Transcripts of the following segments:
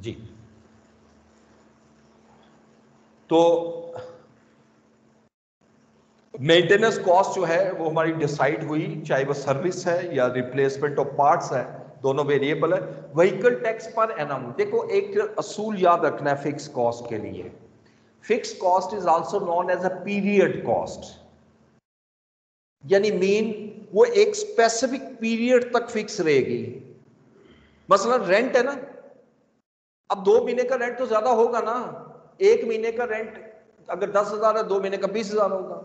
जी। तो maintenance cost जो है, वो हमारी डिसाइड हुई, चाहे वो सर्विस है या रिप्लेसमेंट ऑफ़ पार्ट्स है, दोनों वेरिएबल है। व्हीकल टैक्स पर एनम देखो एक असूल याद रखना है फिक्स कॉस्ट के लिए। Fix cost is also known as a period cost यानी मीन वो एक स्पेसिफिक पीरियड तक फिक्स रहेगी। मसलन रेंट है ना अब दो महीने का रेंट तो ज़्यादा होगा ना। एक महीने का रेंट अगर दस हज़ार है, दो महीने का बीस हज़ार होगा।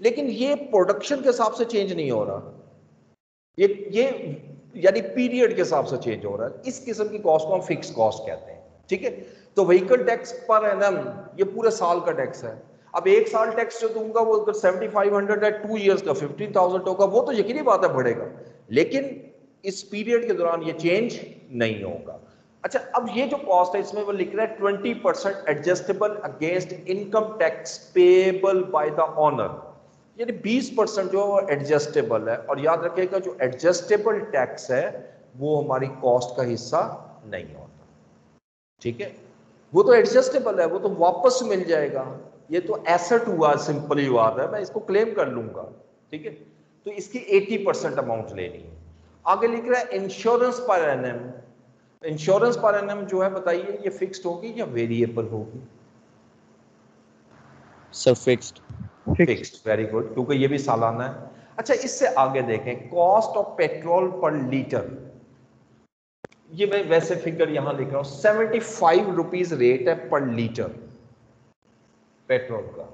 लेकिन ये प्रोडक्शन के हिसाब से चेंज नहीं हो रहा। ये ये यानी पीरियड के हिसाब से चेंज हो रहा है। इस किस्म की कॉस्ट को हम फिक्स कॉस्ट कहते हैं। ठीक है? तो व्हीकल टैक्स पर एनम ये पूरे साल का टैक्स है। अब एक साल टैक्स जो दूँगा, वो अगर सेवेंटी फाइव हंड्रेड है टू ईयर्स का फिफ्टीन थाउज़ेंड होगा वो तो यकीनी बात है, बढ़ेगा। लेकिन इस पीरियड के दौरान ये चेंज नहीं होगा। अच्छा अब ये जो कॉस्ट है, इसमें वो लिख रहा है twenty percent adjustable against income tax payable by the owner यानी 20 परसेंट जो है एडजस्टेबल है। और याद रखिएगा, जो एडजस्टेबल टैक्स है, वो हमारी कॉस्ट का हिस्सा नहीं होता। ठीक है? वो तो एडजस्टेबल है, वो तो वापस मिल जाएगा। ये तो एसेट हुआ सिंपली बात है। मैं इसको क्लेम कर लूँगा। ठीक है? तो इसकी 80 परसेंट अमाउंट लेनी है। आगे लिख रहा है इंश्योरेंस पर एनएम इंश्योरेंस पर एनएम जो है बताइए ये फिक्स्ड होगी या वेरिएबल होगी? Sir fixed fixed very good क्योंकि ये भी सालाना है। अच्छा इससे आगे देखें cost of petrol per litre ये मैं वैसे फिगर यहाँ लिख रहा हूँ सेवेंटी फाइव रुपीज़ रेट है पर लीटर पेट्रोल का।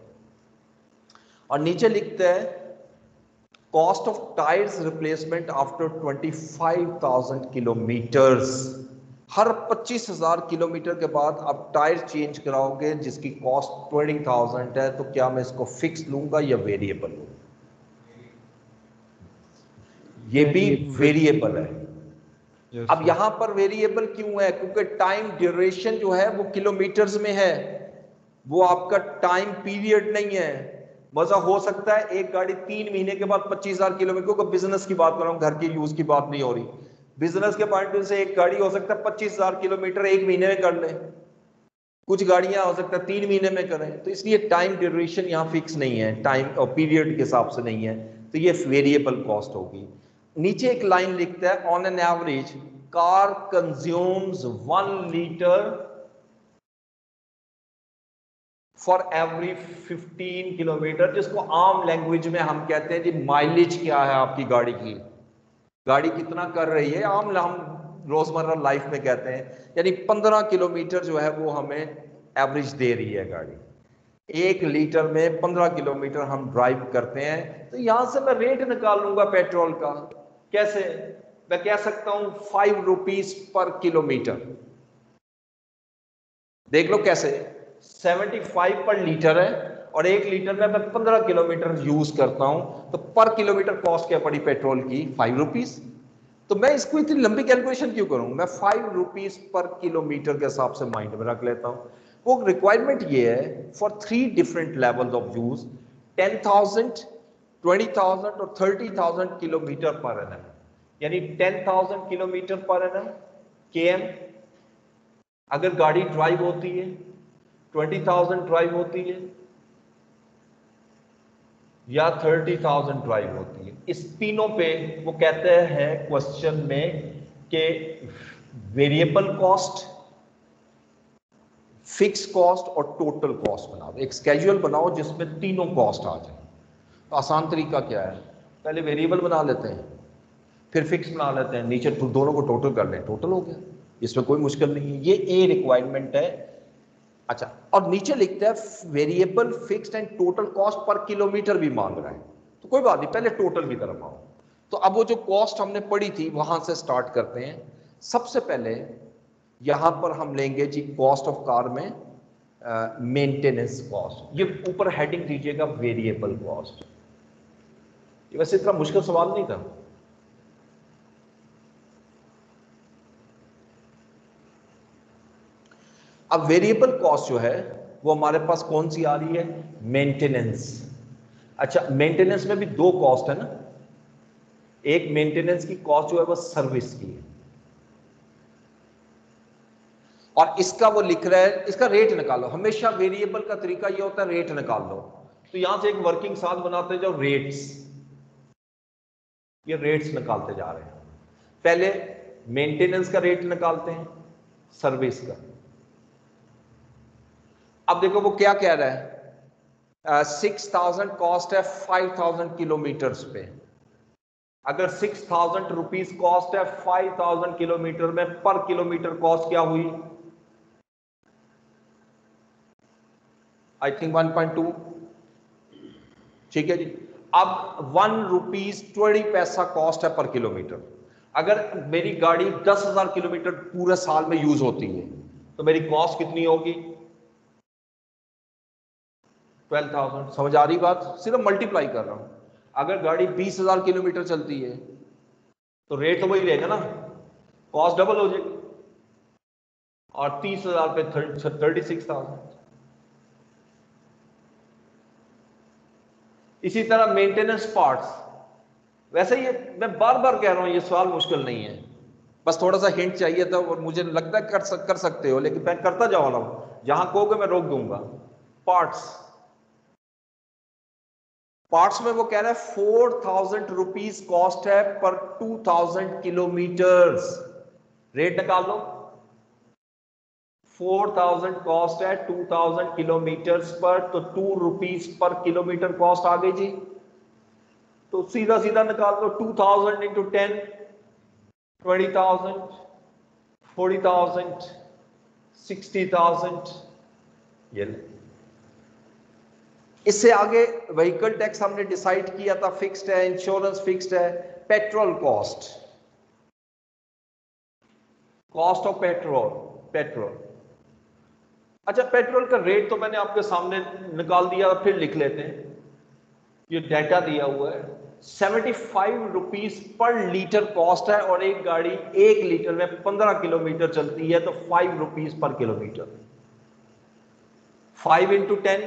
और नीचे लिखते हैं cost of tyres replacement after twenty five thousand kilometres हर पच्चीस हज़ार किलोमीटर के बाद आप टायर चेंज कराओगे जिसकी कॉस्ट ट्वेंटी थाउज़ेंड है तो क्या मैं इसको फिक्स लूँगा या वेरिएबल लूँगा? ये भी वेरिएबल है। Yes, अब यहाँ पर वेरिएबल क्यों है? क्योंकि टाइम ड्यूरेशन जो है वो किलोमीटर्स में है। वो आपका टाइम पीरियड नहीं है। मज़ा हो सकता है एक गाड़ी तीन महीने के बाद पच्चीस हज़ार किलोमीटर क्योंकि बिज़नेस की बात कर रहा हूँ घर के यूज़ की बात नहीं हो रही। बिज़नेस के पॉइंट से एक गाड़ी हो सकता है पच्चीस हज़ार किलोमीटर एक महीने में कर ले। कुछ गाड़ियाँ हो सकता है तीन महीने में करें। तो इसलिए टाइम ड्यूरेशन यहाँ फिक्स नहीं है। टाइम और पीरियड के हिसाब से नहीं है। तो ये वेरिएबल कॉस्ट होगी। नीचे एक लाइन लिखता है on an average car consumes one litre for every 15 kilometre जिसको आम लैंग्वेज में हम कहते हैं जी माइलेज क्या है आपकी गाड़ी की। गाड़ी कितना कर रही है? आम हम रोज़मर्रा लाइफ में कहते हैं। यानी पंद्रह किलोमीटर जो है वो हमें एवरेज दे रही है गाड़ी। एक लीटर में पंद्रह किलोमीटर हम ड्राइव करते हैं। तो यहाँ से मैं रेट निकाल लूँगा पेट्रोल का। कैसे? मैं कह सकता हूँ फाइव रुपीज़ पर किलोमीटर देख लो कैसे? सेवेंटी फाइव पर लीटर है। और एक लीटर में मैं पंद्रह किलोमीटर यूज़ करता हूँ तो पर किलोमीटर कॉस्ट क्या पड़ी पेट्रोल की? फाइव रुपीज़ तो मैं इसको इतनी लंबी कैलकुलेशन क्यों करूँ? मैं फाइव रुपीज़ पर किलोमीटर के हिसाब से माइंड में रख लेता हूँ। वो रिक्वायरमेंट ये है for three different level of use ten thousand twenty thousand और thirty thousand kilometre per annum ten thousand kilometre per annum K अगर गाड़ी ड्राइव होती है ट्वेंटी थाउज़ेंड ड्राइव होती है या थर्टी थाउज़ेंड ड्राइव होती है। इस तीनों पे वो कहते हैं क्वेश्चन में कि वेरिएबल कॉस्ट फिक्स कॉस्ट और टोटल कॉस्ट बनाओ। एक स्केजुअल बनाओ जिसमें तीनों कॉस्ट आ जाए। तो आसान तरीका क्या है? पहले वेरिएबल बना लेते हैं, फिर फिक्स बना लेते हैं। नीचे दोनों को टोटल कर लें। टोटल हो गया। इसमें कोई मुश्किल नहीं है। ये ए रिक्वायरमेंट है। अच्छा और नीचे लिखते हैं variable fixed and total cost per kilometre भी मांग रहा है। तो कोई बात नहीं पहले टोटल की तरफ़ आओ। तो अब वो जो कॉस्ट हमने पढ़ी थी वहाँ से स्टार्ट करते हैं। सबसे पहले यहाँ पर हम लेंगे जी कॉस्ट ऑफ़ कार में मेंटेनेंस uh, कॉस्ट ये ऊपर हेडिंग दीजिएगा वेरिएबल कॉस्ट वैसे इतना मुश्किल सवाल नहीं था। अब वेरिएबल कॉस्ट जो है, वो हमारे पास कौन सी आ रही है? मेंटेनेंस अच्छा मेंटेनेंस में भी दो कॉस्ट है ना? एक मेंटेनेंस की कॉस्ट जो है, वो सर्विस की है। और इसका वो लिख रहा है, इसका रेट निकालो। हमेशा वेरिएबल का तरीका ये होता है रेट निकाल लो। तो यहाँ से एक वर्किंग साथ बनाते जाओ रेट्स ये रेट्स निकालते जा रहे हैं। पहले मेंटेनेंस का रेट निकालते हैं सर्विस का। अब देखो वो क्या कह रहा है? सिक्स थाउज़ेंड कॉस्ट है फाइव थाउज़ेंड किलोमीटर पे। अगर सिक्स थाउज़ेंड रुपीज़ कॉस्ट है फाइव थाउज़ेंड किलोमीटर में पर किलोमीटर कॉस्ट क्या हुई? I think one point two ठीक है जी। अब वन रुपीज़ ट्वेंटी पैसा कॉस्ट है पर किलोमीटर अगर मेरी गाड़ी दस हज़ार किलोमीटर पूरे साल में यूज़ होती है तो मेरी कॉस्ट कितनी होगी? ट्वेल्व थाउज़ेंड समझ आ रही बात सिर्फ़ मल्टीप्लाई कर रहा हूँ। अगर गाड़ी बीस हज़ार किलोमीटर चलती है तो रेट तो वही रहेगा ना। कॉस्ट डबल हो जाएगी। और तीस हज़ार पे थर्टी सिक्स थाउज़ेंड इसी तरह मेंटेनेंस पार्ट्स वैसे ये मैं बार बार कह रहा हूँ ये सवाल मुश्किल नहीं है। बस थोड़ा सा हिंट चाहिए था और मुझे लगता है कर सक, कर सकते हो लेकिन मैं करता जा रहा हूँ। जहाँ कहोगे मैं रोक दूँगा। पार्ट्स पार्ट्स में वो कह रहा है फोर थाउज़ेंड रुपीज़ कॉस्ट है पर टू थाउज़ेंड किलोमीटर रेट निकाल लो। फोर थाउज़ेंड कॉस्ट है टू थाउज़ेंड किलोमीटर पर तो two rupees per kilometre cost आ गई जी। तो सीधा सीधा निकाल लो two thousand into ten twenty thousand forty thousand sixty thousand ये इससे आगे व्हीकल टैक्स हमने डिसाइड किया था फिक्स्ड है इंश्योरेंस फिक्स्ड है petrol cost cost of petrol petrol अच्छा पेट्रोल का रेट तो मैंने आपके सामने निकाल दिया फिर लिख लेते हैं। ये डाटा दिया हुआ है। Seventy five rupees per litre cost है और एक गाड़ी एक लीटर में पंद्रह किलोमीटर चलती है तो five rupees per kilometre five into ten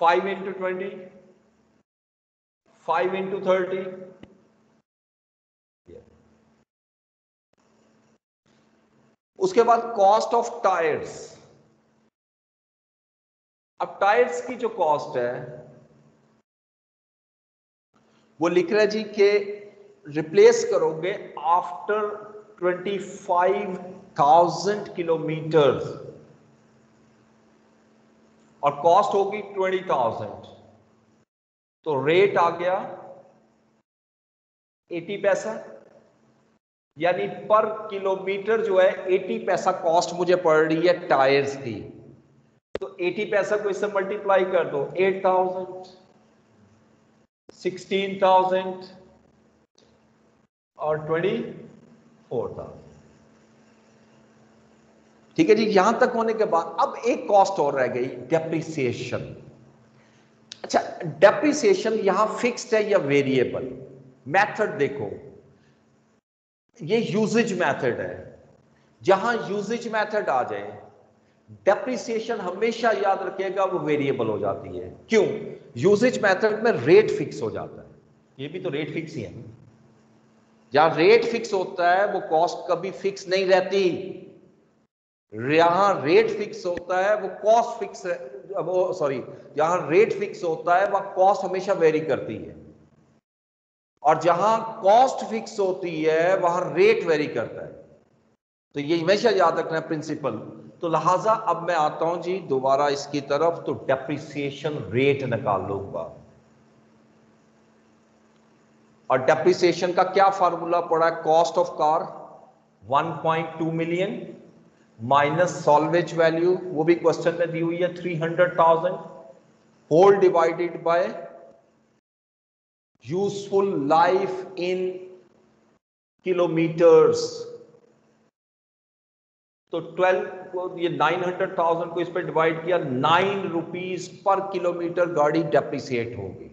five into twenty five into thirty उसके बाद कॉस्ट ऑफ़ टायर्स अब टायर्स की जो कॉस्ट है, वो लिख रहा जी के रिप्लेस करोगे after twenty five thousand kilometre और कॉस्ट होगी ट्वेंटी थाउज़ेंड तो रेट आ गया एटी पैसा यानी पर किलोमीटर जो है एटी पैसा कॉस्ट मुझे पड़ रही है टायर्स की। तो एटी पैसा को इससे मल्टीप्लाई कर दो एट थाउज़ेंड सिक्सटीन थाउज़ेंड और ट्वेंटी फोर थाउज़ेंड ठीक है जी, यहाँ तक होने के बाद, अब एक कॉस्ट और रह गई डेप्रिसिएशन अच्छा डेप्रिसिएशन यहाँ फिक्स्ड है या वेरिएबल मेथड देखो. ये यूजेज मेथड है. जहाँ यूजेज मेथड आ जाए डेप्रिसिएशन हमेशा याद रखिएगा, वो वेरिएबल हो जाती है. क्यों? यूजेज मेथड में रेट फिक्स हो जाता है. ये भी तो रेट फिक्स ही है. जहाँ रेट फिक्स होता है, वो कॉस्ट कभी फिक्स नहीं रहती. यहाँ रेट फिक्स होता है, वो कॉस्ट फिक्स है वो सॉरी जहाँ रेट फिक्स होता है, वह कॉस्ट हमेशा वेरी करती है। और जहाँ कॉस्ट फिक्स होती है, वहाँ रेट वेरी करता है। तो ये हमेशा याद रखना है प्रिंसिपल तो लिहाजा अब मैं आता हूँ जी दोबारा इसकी तरफ़ तो डेप्रिसिएशन रेट निकाल लूँगा और डेप्रिसिएशन का क्या फार्मूला पड़ा है? Cost of car 1.2 million minus salvage value वो भी क्वेश्चन में दी हुई है 300,000 whole divided by useful life in kilometres तो 12 को ये 900,000 को इस पर डिवाइड किया नाइन रुपीज़ पर किलोमीटर गाड़ी डेप्रिसिएट होगी।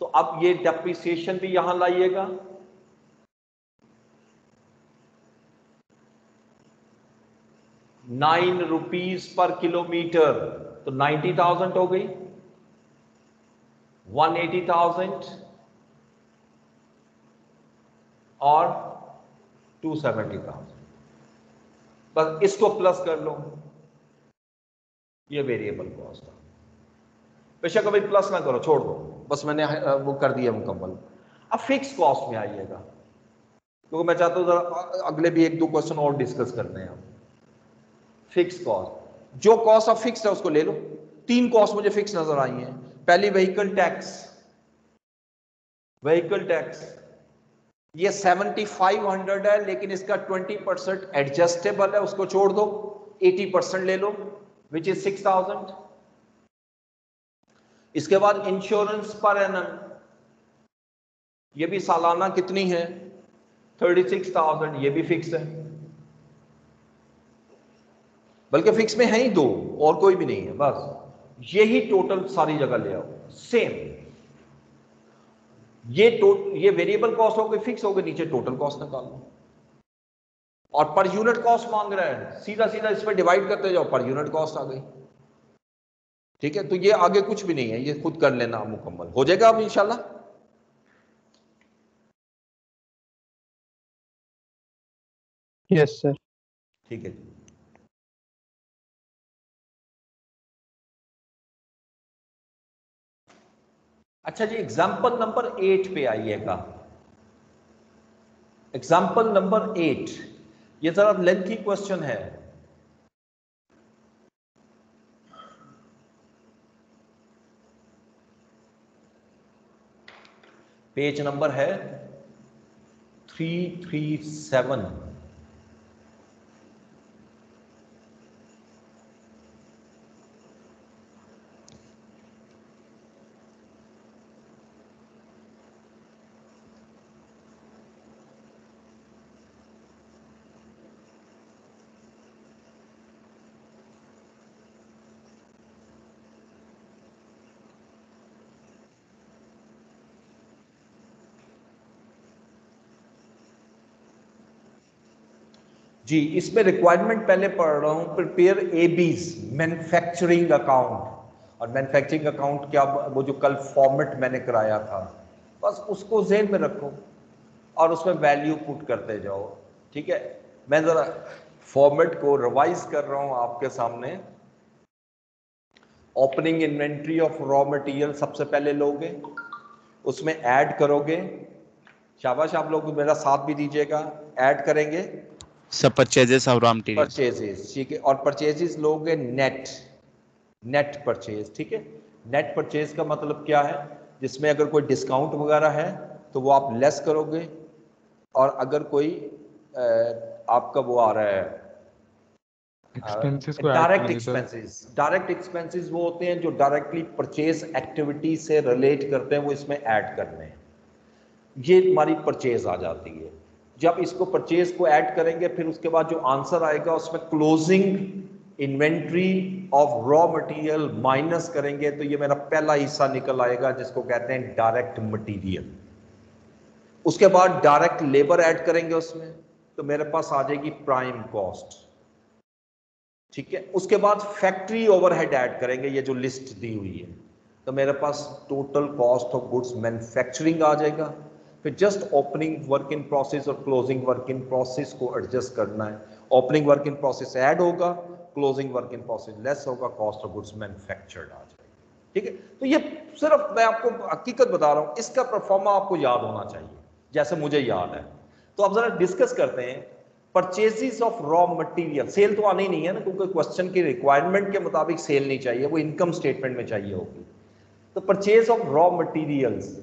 तो अब ये डेप्रिसिएशन भी यहाँ लाइएगा। नाइन रुपीज़ पर किलोमीटर तो नाइन्टी थाउज़ेंड हो गई। वन एटी थाउज़ेंड और टू सेवेंटी थाउज़ेंड बस इसको प्लस कर लो। ये वेरिएबल कॉस्ट है बेशक अभी प्लस ना करो, छोड़ दो। बस मैंने वो कर दिया मुकम्मल। अब फिक्स कॉस्ट में आइएगा। क्योंकि मैं चाहता हूँ अगले भी एक दो क्वेश्चन और डिस्कस करते हैं फिक्स कॉस्ट जो कॉस्ट ऑफ़ फिक्स है उसको ले लो। तीन कॉस्ट मुझे फिक्स नज़र आई है। पहली व्हीकल टैक्स व्हीकल टैक्स ये 7500 है लेकिन इसका 20 परसेंट एडजस्टेबल है उसको छोड़ दो। 80 परसेंट ले लो विच इज़ 6000 इसके बाद इंश्योरेंस पर एनम ये भी सालाना कितनी है? 36,000 ये भी फिक्स है। बल्कि फिक्स में है ही दो और कोई भी नहीं है बस। यही टोटल सारी जगह ले आओ। सेम ये टोटल ये वेरिएबल कॉस्ट हो गई फिक्स हो गई नीचे टोटल कॉस्ट निकाल लो। और पर यूनिट कॉस्ट मांग रहा है। सीधा सीधा इसमें डिवाइड करते जाओ पर यूनिट कॉस्ट आ गई। ठीक है? तो ये आगे कुछ भी नहीं है ये खुद कर लेना मुकम्मल। हो जाएगा अब इंशाल्लाह? यस सर ठीक है अच्छा जी एग्ज़ाम्पल नंबर एट पे आइएगा एग्ज़ाम्पल नंबर एट ये जरा लेंथी क्वेश्चन है। पेज नंबर है थ्री थ्री सेवन जी, इसमें रिक्वायरमेंट पहले पढ़ रहा हूँ प्रिपेयर ए बीज मैन्युफैक्चरिंग अकाउंट और मैन्युफैक्चरिंग अकाउंट क्या, वो जो कल फॉर्मेट मैंने कराया था, बस उसको जेन में रखो और उसमें वैल्यू पुट करते जाओ, ठीक है? मैं ज़रा फॉर्मेट को रिवाइज कर रहा हूँ आपके सामने। Opening inventory of raw material सबसे पहले लोगे, उसमें ऐड करोगे। शाबाश आप लोग, मेरा साथ भी दीजिएगा। ऐड करेंगे। सब purchases of raw material purchases ठीक है। और परचेजेस लोगे नेट नेट परचेज ठीक है। नेट परचेज का मतलब क्या है? जिसमें अगर कोई डिस्काउंट वगैरह है तो वो आप लेस करोगे। और अगर कोई आ, आपका वो आ रहा है डायरेक्ट एक्सपेंसेस डायरेक्ट एक्सपेंसेस वो होते हैं जो डायरेक्टली परचेज एक्टिविटी से रिलेट करते हैं वो इसमें ऐड करने हैं। ये हमारी परचेज आ जाती है। जब इसको परचेज को ऐड करेंगे, फिर उसके बाद जो आंसर आएगा, उसमें closing inventory of raw material minus करेंगे तो ये मेरा पहला हिस्सा निकल आएगा, जिसको कहते हैं डायरेक्ट मटेरियल उसके बाद डायरेक्ट लेबर ऐड करेंगे उसमें तो मेरे पास आ जाएगी प्राइम कॉस्ट ठीक है? उसके बाद फैक्ट्री ओवरहेड ऐड करेंगे, ये जो लिस्ट दी हुई है तो मेरे पास total cost of goods manufacturing आ जाएगा. फिर just opening work in process और क्लोजिंग वर्क इन प्रोसेस को एडजस्ट करना है। Opening work in process add होगा closing work in process less होगा कॉस्ट ऑफ़ गुड्स मैन्युफैक्चर्ड आ जाएगा। ठीक है? तो ये सिर्फ़ मैं आपको हकीकत बता रहा हूँ, इसका परफॉर्मा आपको याद होना चाहिए, जैसे मुझे याद है। तो आप जरा डिस्कस करते हैं purchases of raw material sale तो आनी नहीं है ना, क्योंकि क्वेश्चन की रिक्वायरमेंट के मुताबिक सेल नहीं चाहिए, वो इनकम स्टेटमेंट में चाहिए होगी। तो परचेज ऑफ़ रॉ मटेरियल्स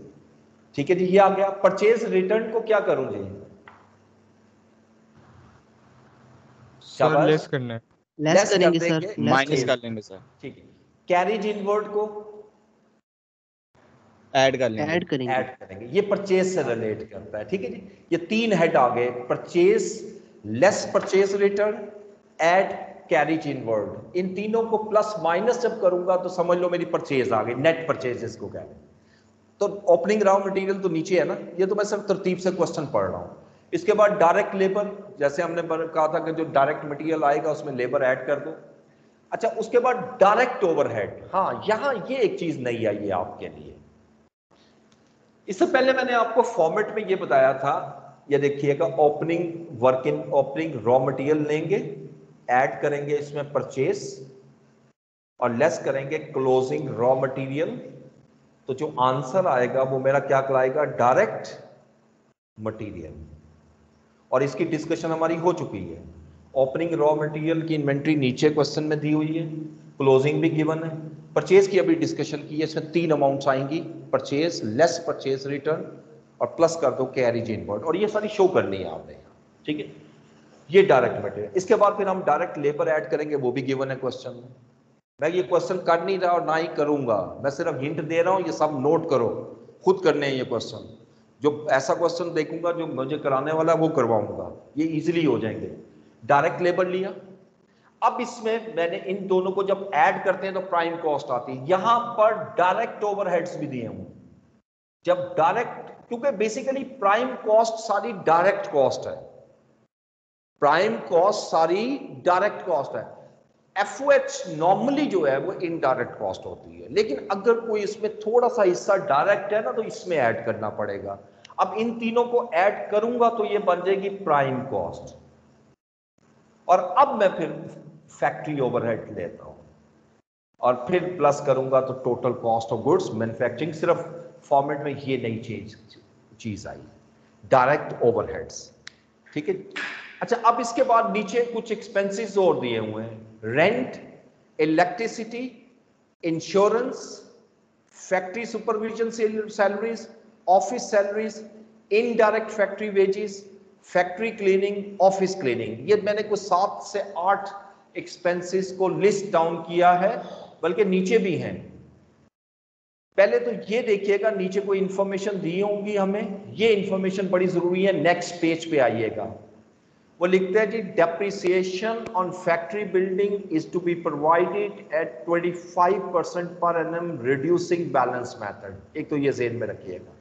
ठीक है जी ये आ गया। परचेज रिटर्न को क्या करूँ जी? सर लेस करना है। लेस करेंगे सर माइनस कर लेंगे सर ठीक है। कैरिज इनवर्ड को ऐड कर लेंगे। ऐड करेंगे। ऐड करेंगे। ये परचेज से रिलेट करता है ठीक है जी। ये तीन हेड आ गए। Purchase less purchase return add carriage inward इन तीनों को प्लस माइनस जब करूँगा तो समझ लो मेरी परचेज आ गई। नेट परचेज इसको कह रहे तो ओपनिंग रॉ मटेरियल तो नीचे है ना, ये तो मैं सिर्फ़ तरतीब से क्वेश्चन पढ़ रहा हूँ। इसके बाद डायरेक्ट लेबर जैसे हमने कहा था कि जो डायरेक्ट मटेरियल आएगा, उसमें लेबर ऐड कर दो। अच्छा उसके बाद डायरेक्ट ओवरहेड हाँ यहाँ ये एक चीज़ नहीं आई है आपके लिए। इससे पहले मैंने आपको फॉर्मेट में ये बताया था, ये देखिएगा opening work in opening raw material लेंगे ऐड करेंगे इसमें परचेस और लेस करेंगे क्लोजिंग रॉ मटेरियल तो जो आंसर आएगा वो मेरा क्या कहलाएगा? डायरेक्ट मटेरियल और इसकी डिस्कशन हमारी हो चुकी है। ओपनिंग रॉ मटेरियल की इन्वेंट्री नीचे क्वेश्चन में दी हुई है। क्लोजिंग भी गिवन है। परचेज की अभी डिस्कशन की है। इसमें तीन अमाउंट्स आएँगी। परचेज लेस परचेज रिटर्न और प्लस कर दो कैरिज इनवर्ड और ये सारी शो करनी है आपने ठीक है? ये डायरेक्ट मटेरियल इसके बाद फिर हम डायरेक्ट लेबर ऐड करेंगे। वो भी गिवन है क्वेश्चन में। मैं ये क्वेश्चन कर नहीं रहा और ना ही करूँगा। मैं सिर्फ़ हिंट दे रहा हूँ, ये सब नोट करो। खुद करने हैं ये क्वेश्चन जो ऐसा क्वेश्चन देखूँगा, जो मुझे कराने वाला वो करवाऊँगा। ये इजीली हो जाएँगे। डायरेक्ट लेबर लिया। अब इसमें मैंने इन दोनों को जब ऐड करते हैं तो प्राइम कॉस्ट आती है। यहाँ पर डायरेक्ट ओवरहेड्स भी दिए हुए जब डायरेक्ट क्योंकि बेसिकली प्राइम कॉस्ट सारी डायरेक्ट कॉस्ट है। प्राइम कॉस्ट सारी डायरेक्ट कॉस्ट है। एफ़ नॉर्मली जो है वो इनडायरेक्ट कॉस्ट होती है। लेकिन अगर कोई इसमें थोड़ा सा हिस्सा डायरेक्ट है ना तो इसमें ऐड करना पड़ेगा। अब इन तीनों को ऐड करूँगा तो ये बन जाएगी प्राइम कॉस्ट और अब मैं फिर फैक्ट्री ओवरहेड लेता हूँ। और फिर प्लस करूँगा तो total cost of goods manufacturing सिर्फ़ फॉर्मेट में ये नई चेंज, चीज़ आई। डायरेक्ट ओवरहेड्स ठीक है? अच्छा अब इसके बाद नीचे कुछ एक्सपेंसेस और दिए हुए हैं। Rent electricity insurance factory supervision salaries office salaries indirect factory wages factory cleaning office cleaning ये मैंने कुछ सात से आठ एक्सपेंसेस को लिस्ट डाउन किया है, बल्कि नीचे भी हैं। पहले तो ये देखिएगा, नीचे कोई इंफॉर्मेशन दी होंगी हमें, ये इंफॉर्मेशन बड़ी ज़रूरी है नेक्स्ट पेज पे आइएगा। वो लिखते हैं जी depreciation on factory building is to be provided at 25 percent per annum reducing balance method एक तो ये जेन में रखिएगा।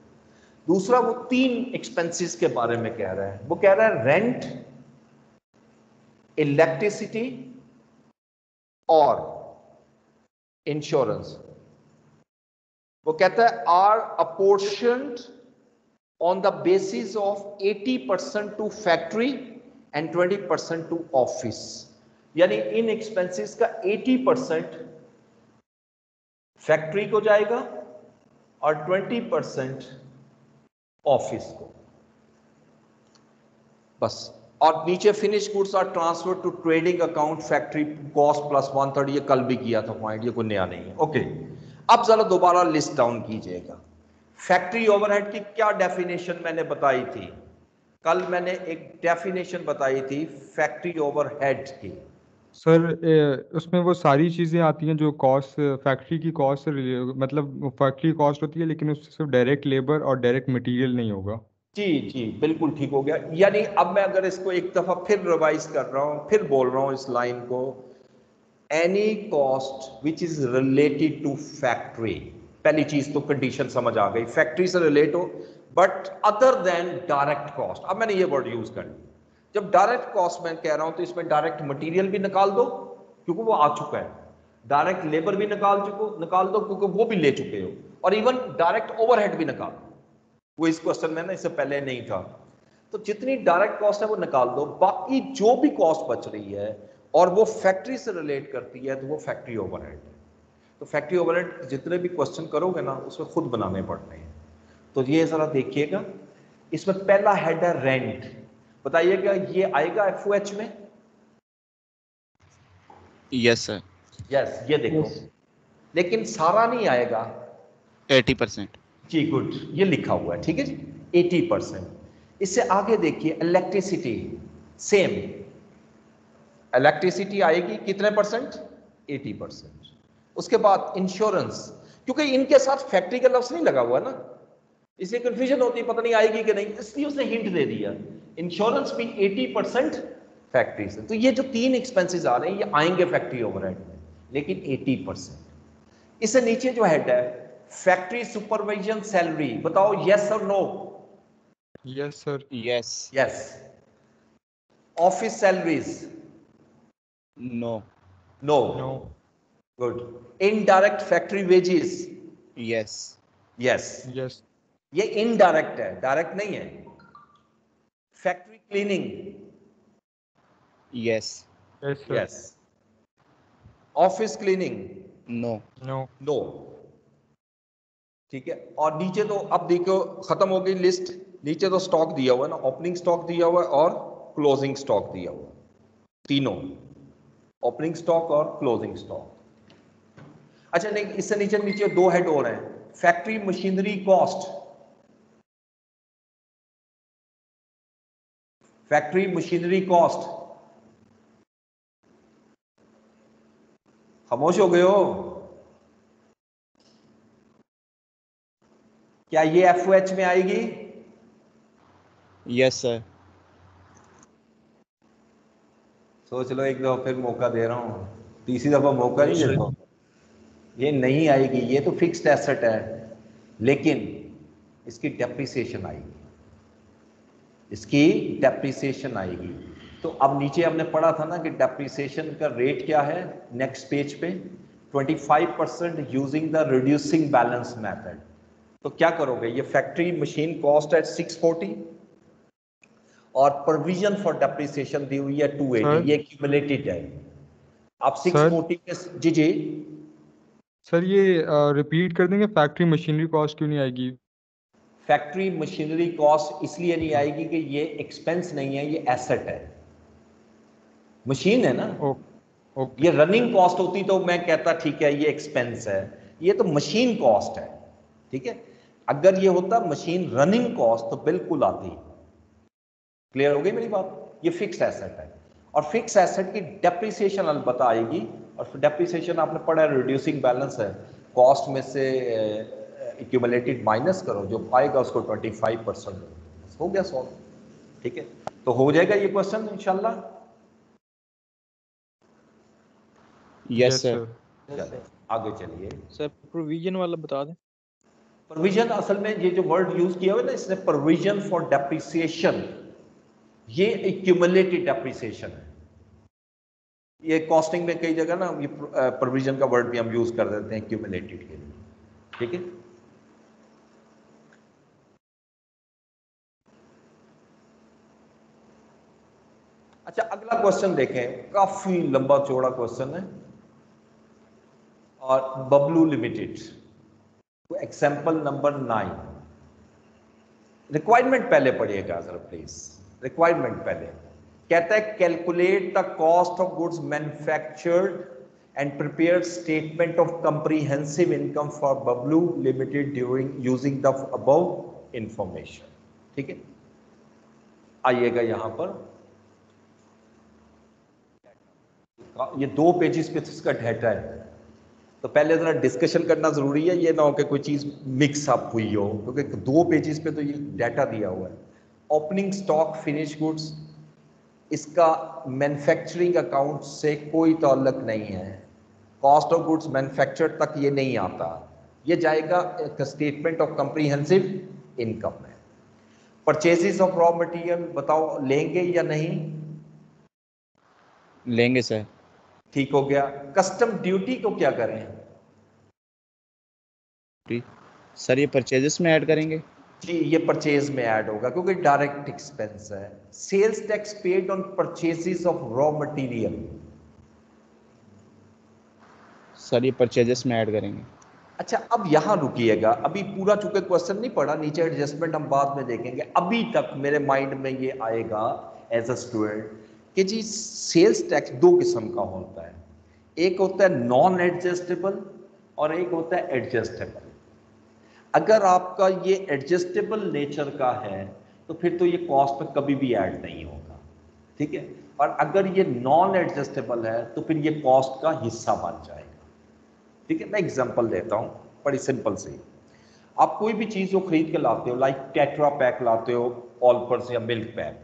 दूसरा, वो तीन एक्सपेंसेस के बारे में कह रहा है। वो कह रहा है रेंट इलेक्ट्रिसिटी और इंश्योरेंस वो कहता है are apportion on the basis of 80 percent to factory and 20 percent to office यानी इन एक्सपेंसेस का 80 परसेंट फैक्ट्री को जाएगा और 20 परसेंट ऑफ़िस को। बस। और नीचे finish goods are transfer to trading account factory cost plus one third ये कल भी किया था पॉइंट ये कोई नया नहीं है। ओके अब जरा दोबारा लिस्ट डाउन कीजिएगा। फैक्ट्री ओवरहेड की क्या डेफिनेशन मैंने बताई थी? कल मैंने एक डेफिनेशन बताई थी फैक्ट्री ओवरहेड की। सर उसमें वो सारी चीज़ें आती हैं जो कॉस्ट फैक्ट्री की कॉस्ट मतलब फैक्ट्री कॉस्ट होती है लेकिन उससे सिर्फ़ डायरेक्ट लेबर और डायरेक्ट मटेरियल नहीं होगा। जी जी बिल्कुल ठीक हो गया। यानी अब मैं अगर इसको एक दफ़ा फिर रिवाइज कर रहा हूँ फिर बोल रहा हूँ इस लाइन को any cost which is related to factory पहली चीज़ तो कंडीशन समझ आ गई फैक्ट्री से रिलेट हो but other than direct cost अब मैंने ये वर्ड यूज़ कर लिया जब डायरेक्ट कॉस्ट मैं कह रहा हूँ तो इसमें डायरेक्ट मटेरियल भी निकाल दो, क्योंकि वो आ चुका है। डायरेक्ट लेबर भी निकाल चुको, निकाल दो, क्योंकि वो भी ले चुके हो। और इवन डायरेक्ट ओवरहेड भी निकाल वो इस क्वेश्चन में ना, इससे पहले नहीं था। तो जितनी डायरेक्ट कॉस्ट है, वो निकाल दो। बाकी जो भी कॉस्ट बच रही है, और वो फैक्ट्री से रिलेट करती है तो वो फैक्ट्री ओवरहेड है। तो फैक्ट्री ओवरहेड जितने भी क्वेश्चन करोगे ना उसमें खुद बनाने पड़ते हैं। तो ये जरा देखिएगा। इसमें पहला हेड है रेंट बताइएगा ये आएगा एफओएच में? यस सर यस ये देखो। Yes. लेकिन सारा नहीं आएगा। 80 परसेंट जी गुड ये लिखा हुआ है ठीक है जी? 80 परसेंट इससे आगे देखिए इलेक्ट्रिसिटी सेम इलेक्ट्रिसिटी आएगी कितने परसेंट 80 परसेंट उसके बाद इंश्योरेंस क्योंकि इनके साथ फैक्ट्री का लफ्स नहीं लगा हुआ ना। इसलिए कंफ्यूजन होती है पता नहीं आएगी कि नहीं। इसलिए उसने हिंट दे दिया। इंश्योरेंस भी 80 परसेंट फैक्ट्री से। तो ये जो तीन एक्सपेंसेस आ रहे हैं ये आएँगे फैक्ट्री ओवरहेड में लेकिन 80 परसेंट इससे नीचे जो हेड है फैक्ट्री सुपरविजन सैलरी बताओ यस और no yes sir yes yes office salaries no no no good indirect factory wages yes yes yes ये इनडायरेक्ट है. डायरेक्ट नहीं है. Factory cleaning yes. Yes office cleaning no no no ठीक है. और नीचे तो अब देखो खत्म हो गई लिस्ट नीचे तो स्टॉक दिया हुआ है ना. ओपनिंग स्टॉक दिया हुआ है और क्लोजिंग स्टॉक दिया हुआ है. तीनों. ओपनिंग स्टॉक और क्लोजिंग स्टॉक अच्छा नहीं इससे नीचे नीचे दो हेड और हैं। Factory machinery cost factory machinery cost खामोश हो गए हो? क्या ये एफओएच में आएगी? यस सर सोच लो एक दफ़ा फिर मौका दे रहा हूँ। तीसरी दफ़ा मौका नहीं देता हूँ। ये नहीं आएगी ये तो फिक्स्ड एसेट है। लेकिन इसकी डेप्रिसिएशन आएगी। इसकी डेप्रिसिएशन आएगी। तो अब नीचे हमने पढ़ा था ना कि डेप्रिसिएशन का रेट क्या है? नेक्स्ट पेज पे। 25 percent using the reducing balance method तो क्या करोगे? ये फैक्ट्री मशीन कॉस्ट एट 640 और प्रोविज़न फॉर डेप्रिसिएशन दी हुई है 280 Sir? ये क्यूमुलेटेड है। आप Sir? 640 के जी जी। सर ये रिपीट कर देंगे फैक्ट्री मशीनरी कॉस्ट क्यों नहीं आएगी? फैक्ट्री मशीनरी कॉस्ट इसलिए नहीं आएगी कि ये एक्सपेंस नहीं है ये एसेट है। मशीन है ना? Oh okay. ये रनिंग कॉस्ट होती तो मैं कहता ठीक है ये एक्सपेंस है। ये तो मशीन कॉस्ट है ठीक है? अगर ये होता मशीन रनिंग कॉस्ट तो बिल्कुल आती। क्लियर हो गई मेरी बात? ये फिक्स एसेट है। और फिक्स एसेट की डेप्रिसिएशन अलबत्ता आएगी और फिर डेप्रिसिएशन आपने पढ़ा है रिड्यूसिंग बैलेंस है। कॉस्ट में से एक्यूमुलेटेड माइनस करो जो पाएगा उसको 25 परसेंट हो गया सॉल्व ठीक है? तो हो जाएगा ये क्वेश्चन इंशाल्लाह। Sir. चलिए आगे चलिए। सर प्रोविज़न वाला बता दें। प्रोविज़न असल में ये जो वर्ड यूज़ किया हुआ है ना इसने प्रोविज़न फॉर डेप्रिसिएशन ये एक्यूमुलेटेड डेप्रिसिएशन है। ये कॉस्टिंग में कई जगह ना, ये प्रोविज़न का वर्ड भी हम यूज़ कर देते हैं एक्यूमुलेटेड के लिए। ठीक है? अच्छा अगला क्वेश्चन देखें। काफ़ी लंबा चौड़ा क्वेश्चन है। और Bablu limited example number nine requirement पहले पढ़िएगा जरा प्लीज़ रिक्वायरमेंट पहले। कहता है calculate the cost of goods manufactured and prepare statement of comprehensive income for Bablu limited during using the above information ठीक है? आइएगा यहाँ पर। ये दो पेजेस पे इसका डेटा है। तो पहले जरा डिस्कशन करना ज़रूरी है, ये ना हो कि कोई चीज़ मिक्स अप हुई हो, क्योंकि दो पेजेस पे तो ये डाटा दिया हुआ है। ओपनिंग स्टॉक फिनिश गुड्स इसका मैन्युफैक्चरिंग अकाउंट से कोई ताल्लुक नहीं है। कॉस्ट ऑफ़ गुड्स मैन्युफैक्चर तक ये नहीं आता। ये जाएगा एक स्टेटमेंट ऑफ़ कंप्रीहेंसिव इनकम में। परचेजेस ऑफ़ रॉ मटेरियल बताओ लेंगे या नहीं? लेंगे सर। ठीक हो गया। कस्टम ड्यूटी को क्या करें? सर ये परचेजेस में ऐड करेंगे? जी ये परचेज में ऐड होगा क्योंकि डायरेक्ट एक्सपेंस है। Sales tax paid on purchases of raw material sir ये परचेजेस में ऐड करेंगे। अच्छा अब यहाँ रुकिएगा। अभी पूरा चूँकि क्वेश्चन नहीं पढ़ा नीचे एडजस्टमेंट हम बाद में देखेंगे। अभी तक मेरे माइंड में ये आएगा एज अ स्टूडेंट कि जी सेल्स टैक्स दो किस्म का होता है। एक होता है नॉन एडजस्टेबल और एक होता है एडजस्टेबल अगर आपका ये एडजस्टेबल नेचर का है तो फिर तो ये कॉस्ट में कभी भी ऐड नहीं होगा, ठीक है? और अगर ये नॉन एडजस्टेबल है तो फिर ये कॉस्ट का हिस्सा बन जाएगा, ठीक है? मैं एग्जांपल देता हूँ, बड़ी सिंपल सी। आप कोई भी चीज़ को खरीद के लाते हो लाइक टेट्रा पैक लाते हो ऑलपर्स या मिल्क पैक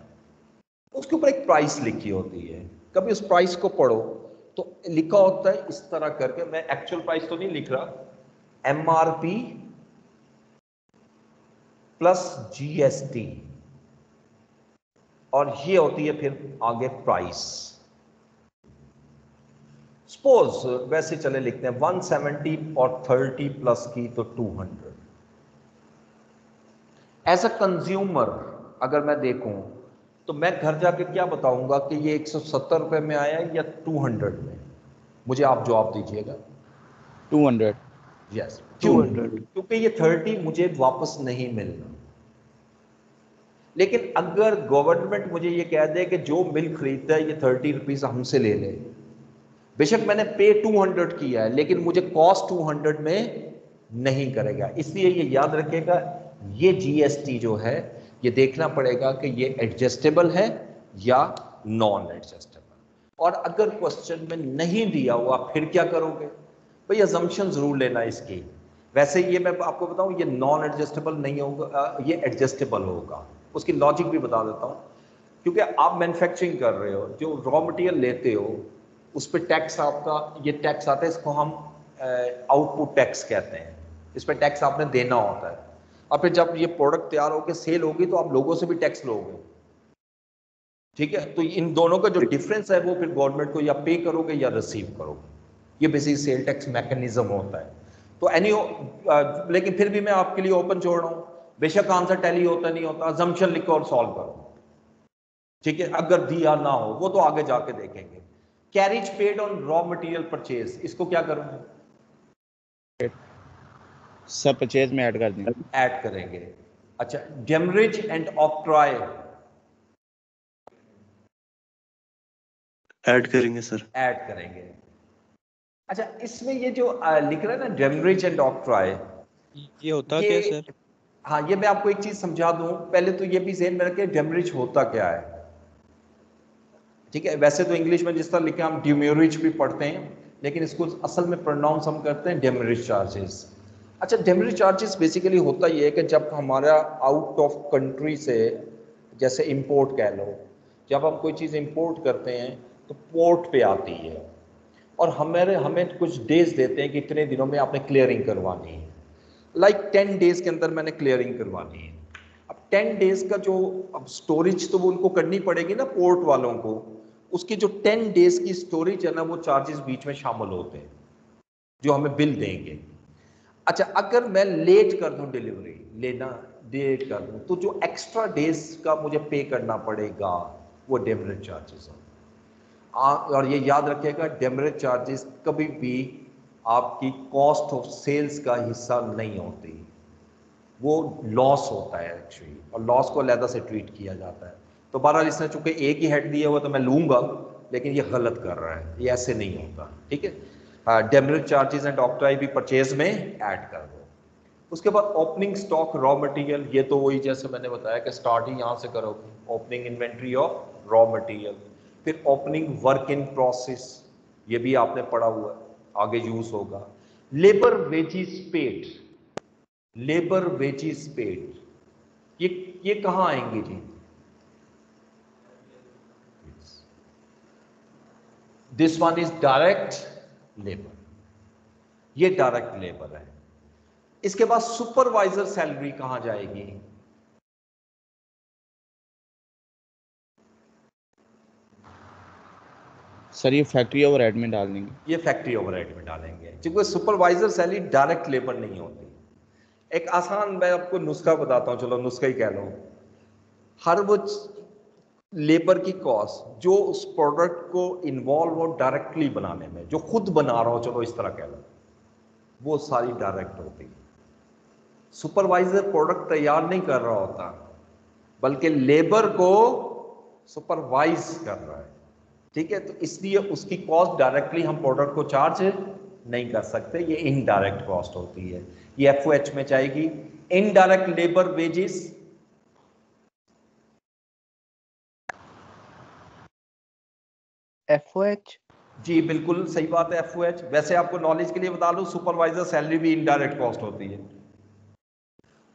उसके ऊपर एक प्राइस लिखी होती है। कभी उस प्राइस को पढ़ो तो लिखा होता है इस तरह करके, मैं एक्चुअल प्राइस तो नहीं लिख रहा M R P plus GST और ये होती है फिर आगे प्राइस सपोज़ वैसे चले लिखते हैं 170 और 30 प्लस की तो 200 एज अ कंज्यूमर अगर मैं देखूँ तो मैं घर जाके क्या बताऊँगा कि ये 170 रुपए में आया या 200 में? मुझे आप जवाब दीजिएगा। 200 यस 200 क्योंकि ये 30 मुझे वापस नहीं मिलना। लेकिन अगर गवर्नमेंट मुझे ये कह दे कि जो मिल्क खरीदता है ये थर्टी रुपीज़ हमसे ले ले। बेशक मैंने पे टू हंड्रेड किया है लेकिन मुझे कॉस्ट टू हंड्रेड में नहीं करेगा। इसलिए ये याद रखेगा ये जीएसटी जो है ये देखना पड़ेगा कि ये एडजस्टेबल है या नॉन एडजस्टेबल और अगर क्वेश्चन में नहीं दिया हुआ फिर क्या करोगे? भाई अजम्पन ज़रूर लेना इसकी। वैसे ये मैं आपको बताऊँ, ये नॉन एडजस्टेबल नहीं होगा ये एडजस्टेबल होगा। उसकी लॉजिक भी बता देता हूँ। क्योंकि आप मैन्युफैक्चरिंग कर रहे हो, जो रॉ मटेरियल लेते हो, उस पर टैक्स आपका, ये टैक्स आता है, इसको हम आउटपुट टैक्स कहते हैं। इस पर टैक्स आपने देना होता है। और फिर जब ये प्रोडक्ट तैयार होकर सेल होगी तो आप लोगों से भी टैक्स लोगे। ठीक है? तो इन दोनों का जो डिफरेंस है, वो फिर गवर्नमेंट को या पे करोगे या रिसीव करोगे। ये बेसिक सेल टैक्स मैकेनिज्म होता है। तो एनी लेकिन फिर भी मैं आपके लिए ओपन छोड़ रहा हूँ। बेशक आंसर टैली होता नहीं होता जम्पन लिखो और सॉल्व करो। ठीक है? अगर दिया ना हो वो तो आगे जाके देखेंगे। Carriage paid on raw material purchase इसको क्या करूँगे सब परचेज में ऐड कर देंगे। ऐड करेंगे। अच्छा डेमरेज एंड ऑक्ट्राय ऐड करेंगे सर ऐड करेंगे। अच्छा इसमें ये जो लिख रहा है ना डेमरेज एंड ऑक्ट्राय ये होता क्या सर? हाँ ये मैं आपको एक चीज़ समझा दूँ। पहले तो ये भी जेन में रखे डेमरेज होता क्या है? ठीक है वैसे तो इंग्लिश में जिस तरह लिखे हम ड्यूमेरिज भी पढ़ते हैं लेकिन इसको असल में प्रोनाउंस हम करते हैं डेमरेज चार्जेस अच्छा डेमरेज चार्जेस बेसिकली होता ये है कि जब हमारा आउट ऑफ़ कंट्री से जैसे इम्पोर्ट कह लो जब हम कोई चीज़ इम्पोर्ट करते हैं तो पोर्ट पे आती है। और हमारे, हमें कुछ डेज़ देते हैं कि इतने दिनों में आपने क्लियरिंग करवानी है। लाइक टेन डेज़ के अंदर मैंने क्लियरिंग करवानी है। अब टेन डेज़ का जो, अब स्टोरेज तो वो उनको करनी पड़ेगी ना पोर्ट वालों को। उसकी जो टेन डेज़ की स्टोरेज है ना, वो चार्जेस बीच में शामिल होते हैं, जो हमें बिल देंगे। अच्छा अगर मैं लेट कर दूँ डिलीवरी लेना लेट कर दूँ तो जो एक्स्ट्रा डेज़ का मुझे पे करना पड़ेगा, वो डेमरेज चार्जेस और ये याद रखिएगा डेमरेज चार्जेस कभी भी आपकी कॉस्ट ऑफ़ सेल्स का हिस्सा नहीं होती। वो लॉस होता है एक्चुअली और लॉस को अलहदा से ट्रीट किया जाता है। तो बहरहाल इसने चूँकि एक ही हेड दिया हुआ तो मैं लूँगा, लेकिन ये गलत कर रहा है, ये ऐसे नहीं होता, ठीक है? डेमरेज चार्जेस एंड ऑक्टाई भी परचेज में ऐड कर दो। उसके बाद ओपनिंग स्टॉक रॉ मटेरियल ये तो वही जैसे मैंने बताया कि स्टार्टिंग यहाँ से करोगे opening inventory of raw material फिर ओपनिंग वर्क इन प्रोसेस ये भी आपने पढ़ा हुआ है, आगे यूज़ होगा। Labour wages paid labour wages paid ये ये कहाँ आएँगे जी? This one is direct labour ये डायरेक्ट लेबर है। इसके बाद सुपरवाइजर सैलरी कहाँ जाएगी? सर, ये फैक्ट्री ओवर हेड में डाल देंगे ये फैक्ट्री ओवर हेड में डालेंगे। क्योंकि सुपरवाइजर सैलरी डायरेक्ट लेबर नहीं होती। एक आसान मैं आपको नुस्खा बताता हूँ, चलो नुस्खा ही कह लो। हर वो लेबर की कॉस्ट जो उस प्रोडक्ट को इन्वॉल्व हो डायरेक्टली बनाने में, जो खुद बना रहा हो, चलो इस तरह कह लो, वो सारी डायरेक्ट होती। सुपरवाइजर प्रोडक्ट तैयार नहीं कर रहा होता, बल्कि लेबर को सुपरवाइज कर रहा है। ठीक है? तो इसलिए उसकी कॉस्ट डायरेक्टली हम प्रोडक्ट को चार्ज नहीं कर सकते ये इनडायरेक्ट कॉस्ट होती है। ये एफओएच में जाएगी। इनडायरेक्ट लेबर वेजेस एफ़ जी बिल्कुल सही बात है एफओएच वैसे आपको नॉलेज के लिए बता दू सुपरवाइजर सैलरी भी इनडायरेक्ट कॉस्ट होती है।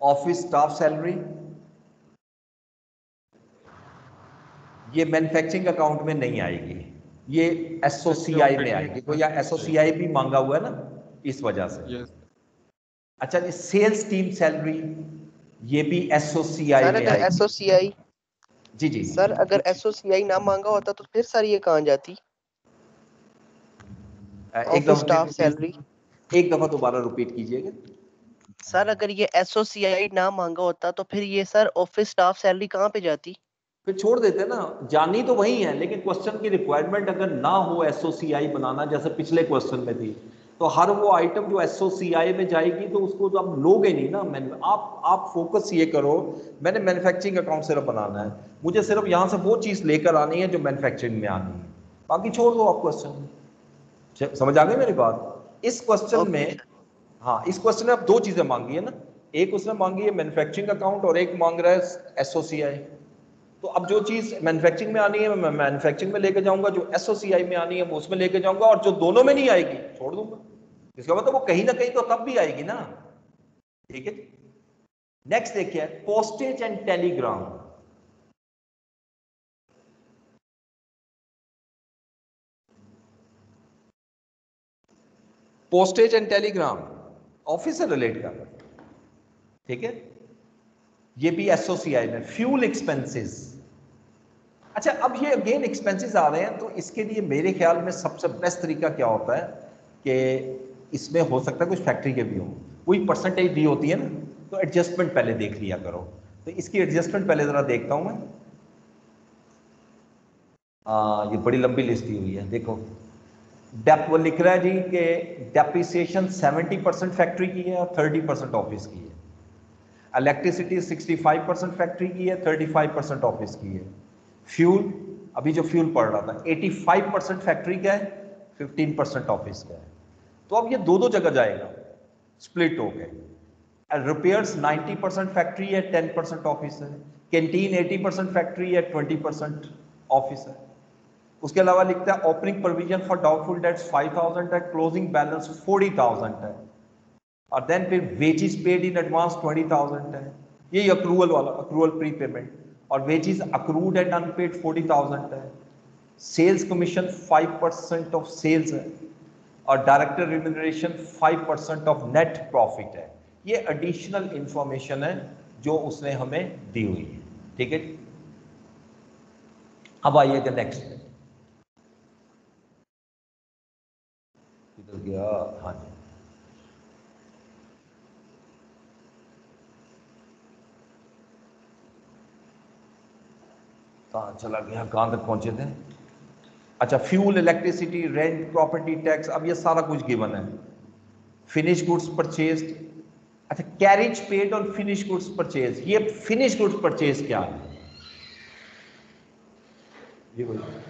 ऑफ़िस स्टाफ सैलरी ये मैन्युफैक्चरिंग अकाउंट में नहीं आएगी। ये एसओसीआई में आएगी। तो या एसओसीआई भी मांगा हुआ है ना इस वजह से। अच्छा ये सेल्स टीम सैलरी ये भी एसओसीआई में अगर आएगी। एसओसीआई जी जी। सर अगर एसओसीआई ना मांगा होता तो फिर सर ये कहाँ जाती? एक दफ़ा स्टाफ सैलरी एक दफ़ा दोबारा रिपीट कीजिएगा। सर अगर ये एसओसीआई ना मांगा होता तो फिर ये सर ऑफ़िस स्टाफ सैलरी कहाँ पे जाती? फिर छोड़ देते हैं ना। जानी तो वही है लेकिन क्वेश्चन की रिक्वायरमेंट अगर ना हो एसओसीआई बनाना जैसे पिछले क्वेश्चन में थी तो हर वो आइटम जो एसओसीआई में जाएगी तो उसको तो आप लोगे नहीं ना। मैन आप आप फोकस ये करो मैंने मैन्युफैक्चरिंग अकाउंट सिर्फ़ बनाना है। मुझे सिर्फ़ यहाँ से वो चीज़ लेकर आनी है जो मैन्युफैक्चरिंग में आनी है। बाकी छोड़ दो आप क्वेश्चन समझ आ गई मेरी बात? इस क्वेश्चन में हाँ इस क्वेश्चन में आप दो चीज़ें मांगी है ना। एक उसने मांगी है मैन्युफैक्चरिंग अकाउंट और एक मांग रहा है एसओसीआई तो अब जो चीज़ मैन्युफैक्चरिंग में आनी है, मैं मैन्युफैक्चरिंग में लेके जाऊँगा, जो एसओसीआई में आनी है, वो उसमें लेके जाऊँगा और जो दोनों में नहीं आएगी, छोड़ दूँगा। इसका मतलब वो कहीं ना कहीं तो तब भी आएगी ना। ठीक है नेक्स्ट देखिए postage and telegram postage and telegram office से रिलेट कर ठीक है? ये भी एसओसीआई में फ्यूल एक्सपेंसेस अच्छा अब ये अगेन एक्सपेंसेस आ रहे हैं तो इसके लिए मेरे ख्याल में सबसे बेस्ट तरीका क्या होता है कि इसमें हो सकता है कुछ फैक्ट्री के भी हो। कोई परसेंटेज दी होती है ना तो एडजस्टमेंट पहले देख लिया करो। तो इसकी एडजस्टमेंट पहले ज़रा देखता हूँ मैं। आ, ये बड़ी लंबी लिस्ट दी हुई है देखो। डेप वो लिख रहा है जी कि डेप्रिसिएशन 70 परसेंट फैक्ट्री की है और 30 परसेंट ऑफ़िस की है। इलेक्ट्रिसिटी 65 परसेंट फैक्ट्री की है 35 परसेंट ऑफ़िस की है। फ्यूल, अभी जो फ्यूल पड़ रहा था 85 परसेंट फैक्ट्री का है 15 परसेंट ऑफ़िस का है। तो अब ये दो दो जगह जाएगा स्प्लिट हो गए। रिपेयर्स 90 परसेंट फैक्ट्री है 10 परसेंट ऑफ़िस है। कैंटीन 80 परसेंट फैक्ट्री है 20 परसेंट ऑफ़िस है। उसके अलावा लिखता है opening provision for doubtful debts 5000 है क्लोजिंग बैलेंस 40000 है। और देन फिर वेजेस पेड इन एडवांस 20000 है। ये अक्रूवल वाला अक्रूवल प्री पेमेंट और वेजेस अक्रूड एंड अनपेड 40000 है। Sales commission 5 percent of sales है और director remuneration 5 percent of net profit है। ये एडिशनल इंफॉर्मेशन है जो उसने हमें दी हुई है। ठीक है? अब आइएगा नेक्स्ट इधर गया? हाँ जी। कहाँ चला गया कहाँ तक पहुँचे थे। अच्छा fuel electricity rent property tax अब ये सारा कुछ गिवन है। फिनिश गुड्स परचेज अच्छा कैरिज पेड और फिनिश गुड्स परचेज ये फिनिश गुड्स परचेज क्या है? जी बोलिए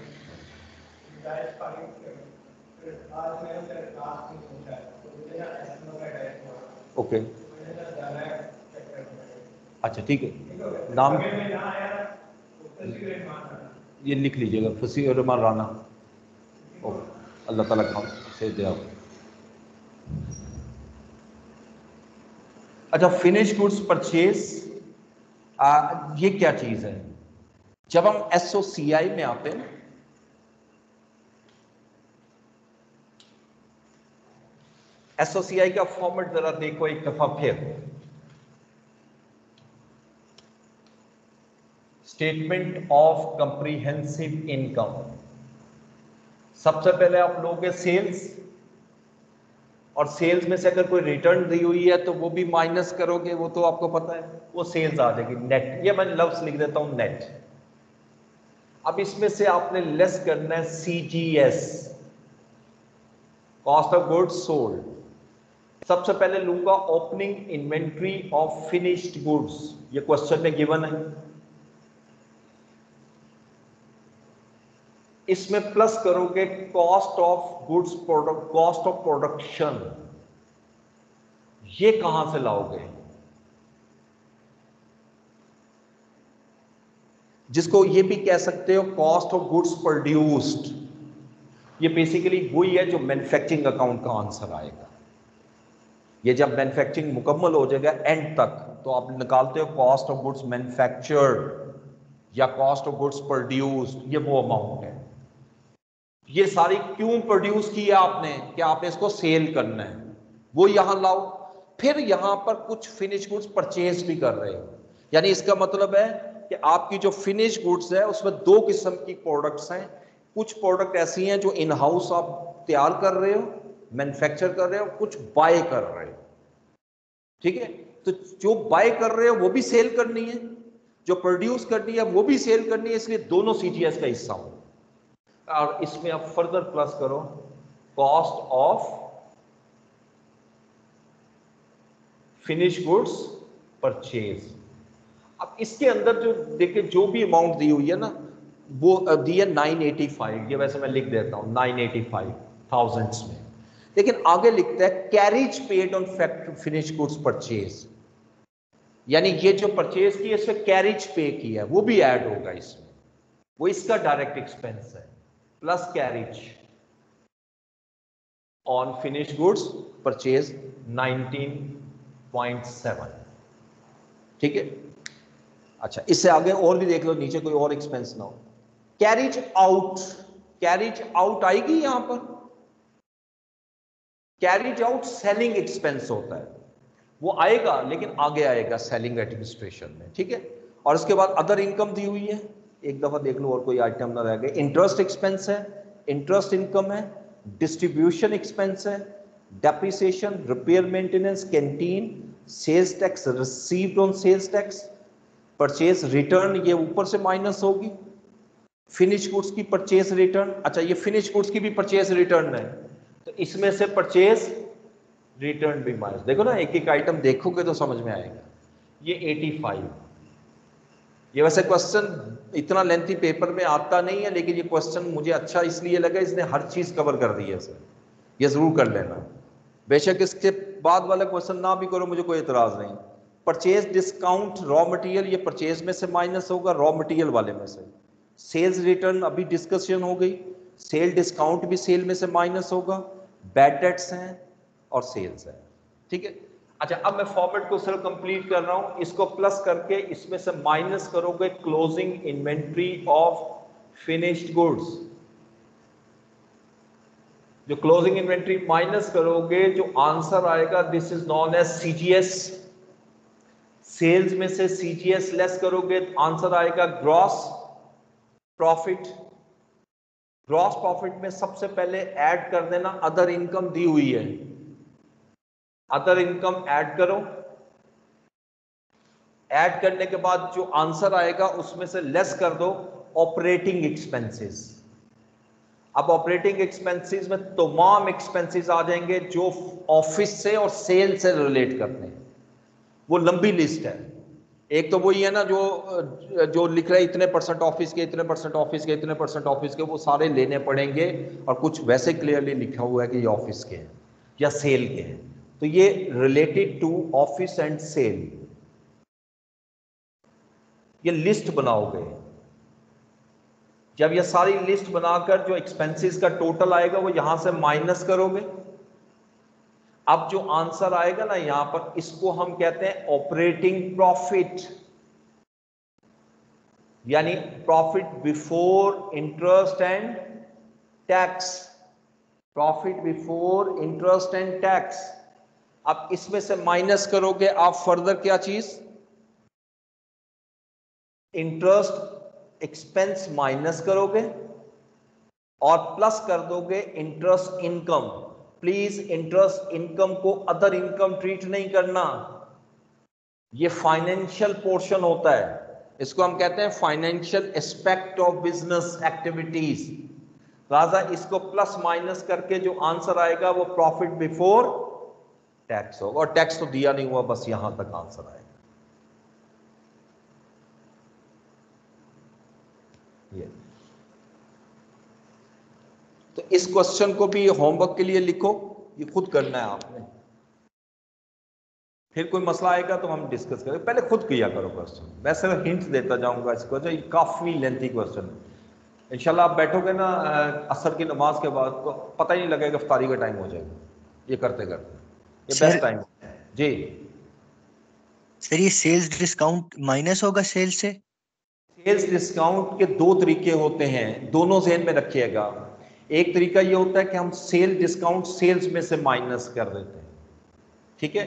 ओके अच्छा ठीक है। नाम? ये लिख लीजिएगा, फसी रहमान राना। ओ अल्लाह ताला का से दे आप अच्छा फिनिश गुड्स परचेज ये क्या चीज़ है? जब हम एस ओ सी आई में आते हैं एस ओ सी आई का फॉर्मेट जरा देखो, एक दफ़ा फिर। स्टेटमेंट ऑफ़ कंप्रीहेंसिव इनकम सबसे पहले आप लोगे सेल्स और सेल्स में से अगर कोई रिटर्न दी हुई है तो वो भी माइनस करोगे, वो तो आपको पता है, वो सेल्स आ जाएगी नेट ये मैं लफ्स लिख देता हूँ नेट अब इसमें से आपने लेस करना है C G S cost of goods sold सबसे पहले लूँगा opening inventory of finished goods ये क्वेश्चन में गिवन है. इसमें प्लस करोगे cost of goods product cost of production ये कहाँ से लाओगे? जिसको ये भी कह सकते हो कॉस्ट ऑफ़ गुड्स प्रोड्यूस्ड ये बेसिकली वही है जो मैन्युफैक्चरिंग अकाउंट का आंसर आएगा. ये जब मैन्युफैक्चरिंग मुकम्मल हो जाएगा एंड तक तो आप निकालते हो कॉस्ट ऑफ़ गुड्स मैन्युफैक्चर्ड या कॉस्ट ऑफ़ गुड्स प्रोड्यूस्ड ये वो अमाउंट है. ये सारी क्यों प्रोड्यूस की है आपने कि आपने इसको सेल करना है? वो यहाँ लाओ। फिर यहाँ पर कुछ फिनिश गुड्स परचेज भी कर रहे हो। यानी इसका मतलब है कि आपकी जो फिनिश गुड्स है, उसमें दो किस्म की प्रोडक्ट्स हैं। कुछ प्रोडक्ट ऐसी हैं जो इन हाउस आप तैयार कर रहे हो मैन्युफैक्चर कर रहे हो, कुछ बाय कर रहे हो। ठीक है? तो जो बाय कर रहे हो, वो भी सेल करनी है। जो प्रोड्यूस करनी है, वो भी सेल करनी है। इसलिए दोनों सीजीएस का हिस्सा हो। और इसमें आप फर्दर प्लस करो cost of finish goods purchase अब इसके अंदर जो, देखिए, जो भी अमाउंट दी हुई है ना, वो दी है 985 ये वैसे मैं लिख देता हूँ 985 थाउजेंड्स में। लेकिन आगे लिखता है carriage paid on factory finish goods purchase यानी ये जो परचेज की है, इसमें कैरिज पे किया है, वो भी ऐड होगा इसमें। वो इसका डायरेक्ट एक्सपेंस है। Plus carriage on finish goods purchase 19.7 ठीक है? अच्छा इससे आगे और भी देख लो, नीचे कोई और एक्सपेंस ना हो। कैरिज आउट कैरिज आउट आएगी यहाँ पर। कैरिज आउट सेलिंग एक्सपेंस होता है। वो आएगा, लेकिन आगे आएगा सेलिंग एडमिनिस्ट्रेशन में, ठीक है? और इसके बाद अदर इनकम दी हुई है। एक दफ़ा देख लो और कोई आइटम ना रह गए। इंटरेस्ट एक्सपेंस है इंटरेस्ट इनकम है डिस्ट्रीब्यूशन एक्सपेंस है depreciation repair maintenance canteen sales tax received on sales tax purchase return ये ऊपर से माइनस होगी। फिनिश गुड्स की परचेज रिटर्न अच्छा ये फिनिश गुड्स की भी परचेज रिटर्न है। तो इसमें से परचेज रिटर्न भी माइनस देखो ना एक एक आइटम देखोगे तो समझ में आएगा। ये 85 ये वैसे क्वेश्चन इतना लेंथी पेपर में आता नहीं है, लेकिन ये क्वेश्चन मुझे अच्छा इसलिए लगा, इसने हर चीज़ कवर कर दी है सर। ये ज़रूर कर लेना। बेशक इसके बाद वाला क्वेश्चन ना भी करो, मुझे कोई एतराज़ नहीं। परचेज डिस्काउंट रॉ मटेरियल ये परचेज में से माइनस होगा रॉ मटेरियल वाले में से। सेल्स रिटर्न अभी डिस्कशन हो गई। सेल डिस्काउंट भी सेल में से माइनस होगा। बैड डेट्स हैं और सेल्स है। ठीक है? अच्छा अब मैं फॉर्मेट को सिर्फ़ कंप्लीट कर रहा हूँ। इसको प्लस करके इसमें से माइनस करोगे closing inventory of finished goods जो क्लोजिंग इन्वेंट्री माइनस करोगे, जो आंसर आएगा this is known as CGS sales में से सीजीएस लेस करोगे आंसर आएगा ग्रॉस प्रॉफिट ग्रॉस प्रॉफिट में सबसे पहले ऐड कर देना अदर इनकम दी हुई है। अदर इनकम ऐड करो। ऐड करने के बाद जो आंसर आएगा, उसमें से लेस कर दो। ऑपरेटिंग एक्सपेंसेस अब ऑपरेटिंग एक्सपेंसेस में तमाम एक्सपेंसेस आ जाएँगे जो ऑफ़िस से और सेल से रिलेट करते हैं। वो लंबी लिस्ट है। एक तो वही है ना जो जो लिख रहे इतने परसेंट ऑफ़िस के, इतने परसेंट ऑफ़िस के, इतने परसेंट ऑफ़िस के, वो सारे लेने पड़ेंगे। और कुछ वैसे क्लियरली लिखा हुआ है कि ये ऑफ़िस के हैं या सेल के हैं। तो ये related to office and sale ये लिस्ट बनाओगे। जब ये सारी लिस्ट बनाकर जो एक्सपेंसेस का टोटल आएगा, वो यहाँ से माइनस करोगे। अब जो आंसर आएगा ना यहाँ पर, इसको हम कहते हैं ऑपरेटिंग प्रॉफिट यानी profit before interest and tax profit before interest and tax अब इसमें से माइनस करोगे, आप फर्दर क्या चीज़? इंटरेस्ट एक्सपेंस माइनस करोगे और प्लस कर दोगे interest income. Please, interest income को अदर इनकम ट्रीट नहीं करना। ये फाइनेंशियल पोर्शन होता है। इसको हम कहते हैं financial aspect of business activities. राजा, इसको प्लस माइनस करके जो आंसर आएगा वो प्रॉफिट बिफोर टैक्स होगा और टैक्स तो दिया नहीं हुआ, बस यहाँ तक आंसर आएगा। ये। तो इस क्वेश्चन को भी होमवर्क के लिए लिखो, ये खुद करना है आपने। फिर कोई मसला आएगा तो हम डिस्कस करें पहले खुद किया करो क्वेश्चन मैं सिर्फ़ हिंट देता जाऊँगा इस क्वेश्चन काफ़ी लेंथी क्वेश्चन है। इंशाल्लाह आप बैठोगे ना असर की नमाज़ के बाद तो पता ही नहीं लगेगा अफ्तारी का टाइम हो जाएगा। ये करते करते ये बेस्ट टाइम जी। सर ये सेल्स डिस्काउंट माइनस होगा सेल्स से? सेल्स डिस्काउंट के दो तरीके होते हैं दोनों जहन में रखिएगा। एक तरीका ये होता है कि हम सेल डिस्काउंट सेल्स में से माइनस कर देते हैं। ठीक है?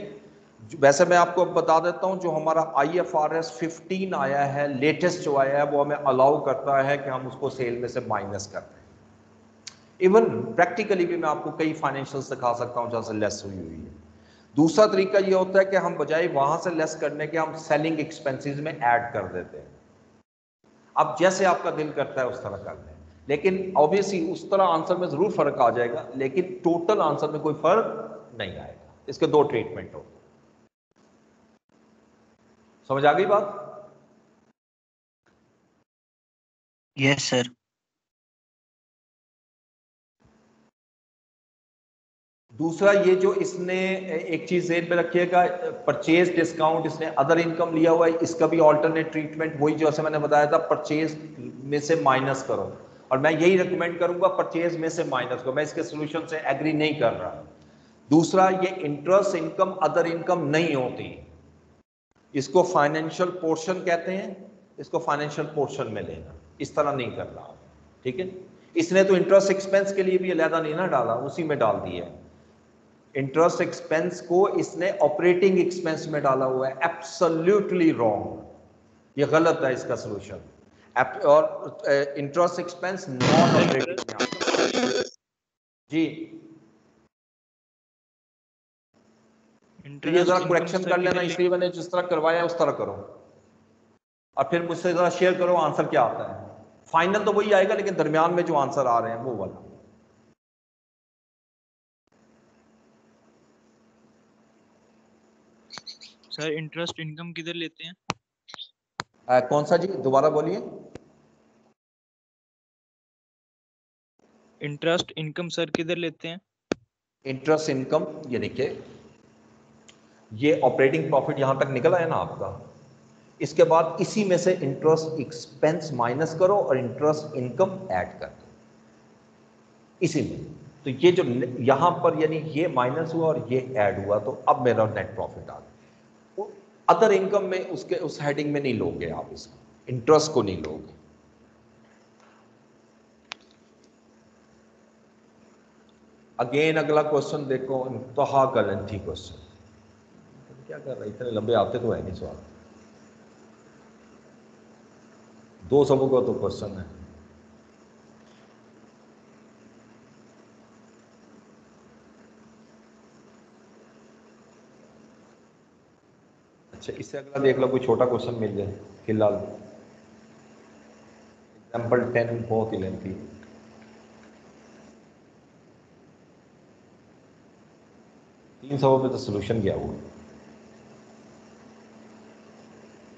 वैसे मैं आपको अब बता देता हूँ जो हमारा I F R S fifteen आया है लेटेस्ट जो आया है वो हमें अलाउ करता है कि हम उसको सेल में से माइनस करते हैं इवन प्रैक्टिकली भी मैं आपको कई फाइनेंशियल दिखा सकता हूँ जहाँ से लेस हुई हुई है। दूसरा तरीका ये होता है कि हम बजाय वहाँ से लेस करने के हम सेलिंग एक्सपेंसेस में ऐड कर देते हैं। अब जैसे आपका दिल करता है उस तरह कर लें। लेकिन ऑब्वियसली उस तरह आंसर में ज़रूर फ़र्क आ जाएगा लेकिन टोटल आंसर में कोई फ़र्क नहीं आएगा। इसके दो ट्रीटमेंट हो। समझ आ गई बात? यस yes, सर दूसरा, ये जो इसने एक चीज़ जेन पे रखिएगा, परचेज डिस्काउंट इसने अदर इनकम लिया हुआ है, इसका भी ऑल्टरनेट ट्रीटमेंट वही जैसे मैंने बताया था, परचेज में से माइनस करो। और मैं यही रिकमेंड करूँगा, परचेज में से माइनस करो। मैं इसके सोल्यूशन से एग्री नहीं कर रहा। दूसरा, ये इंटरेस्ट इनकम अदर इनकम नहीं होती। इसको फाइनेंशियल पोर्शन कहते हैं, इसको फाइनेंशियल पोर्शन में लेना। इस तरह नहीं कर करना ठीक है? इसने तो इंटरेस्ट एक्सपेंस के लिए भी अलहदा नहीं ना डाला, उसी में डाल दिया है। इंटरेस्ट एक्सपेंस को इसने ऑपरेटिंग एक्सपेंस में डाला हुआ है। एब्सोल्युटली रॉन्ग ये गलत है इसका सोल्यूशन और इंटरेस्ट एक्सपेंस नॉन ऑपरेटिंग जी। तो ये जरा करेक्शन कर लेना इसलिए मैंने जिस तरह करवाया उस तरह करो। और फिर मुझसे जरा शेयर करो आंसर क्या आता है। फाइनल तो वही आएगा लेकिन दरमियान में जो आंसर आ रहे हैं वो वाला। सर इंटरेस्ट इनकम किधर लेते हैं? आ, कौन सा जी? दोबारा बोलिए। इंटरेस्ट इनकम सर किधर लेते हैं? इंटरेस्ट इनकम ये देखिए। ये ऑपरेटिंग प्रॉफिट यहाँ तक निकला है ना आपका। इसके बाद इसी में से इंटरेस्ट एक्सपेंस माइनस करो और इंटरेस्ट इनकम ऐड कर दो। इसी में। तो ये जो यहाँ पर यानी ये माइनस हुआ और ये ऐड हुआ तो अब मेरा नेट प्रॉफिट आ गया। अदर इनकम में उसके, उस हेडिंग में नहीं लोगे आप इसको। इंटरेस्ट को नहीं लोगे। अगेन अगला क्वेश्चन देखो इंतहा का लेंथी क्वेश्चन क्या कर रहे इतने लंबे आते तो है नहीं सवाल। दो सबों का तो क्वेश्चन है। अच्छा इससे अगला देख लो, कोई छोटा क्वेश्चन मिल जाए, फ़िलहाल। एग्ज़ाम्पल टेन बहुत ही लेंथी तीन सौ पे तो सोल्यूशन गया हुआ?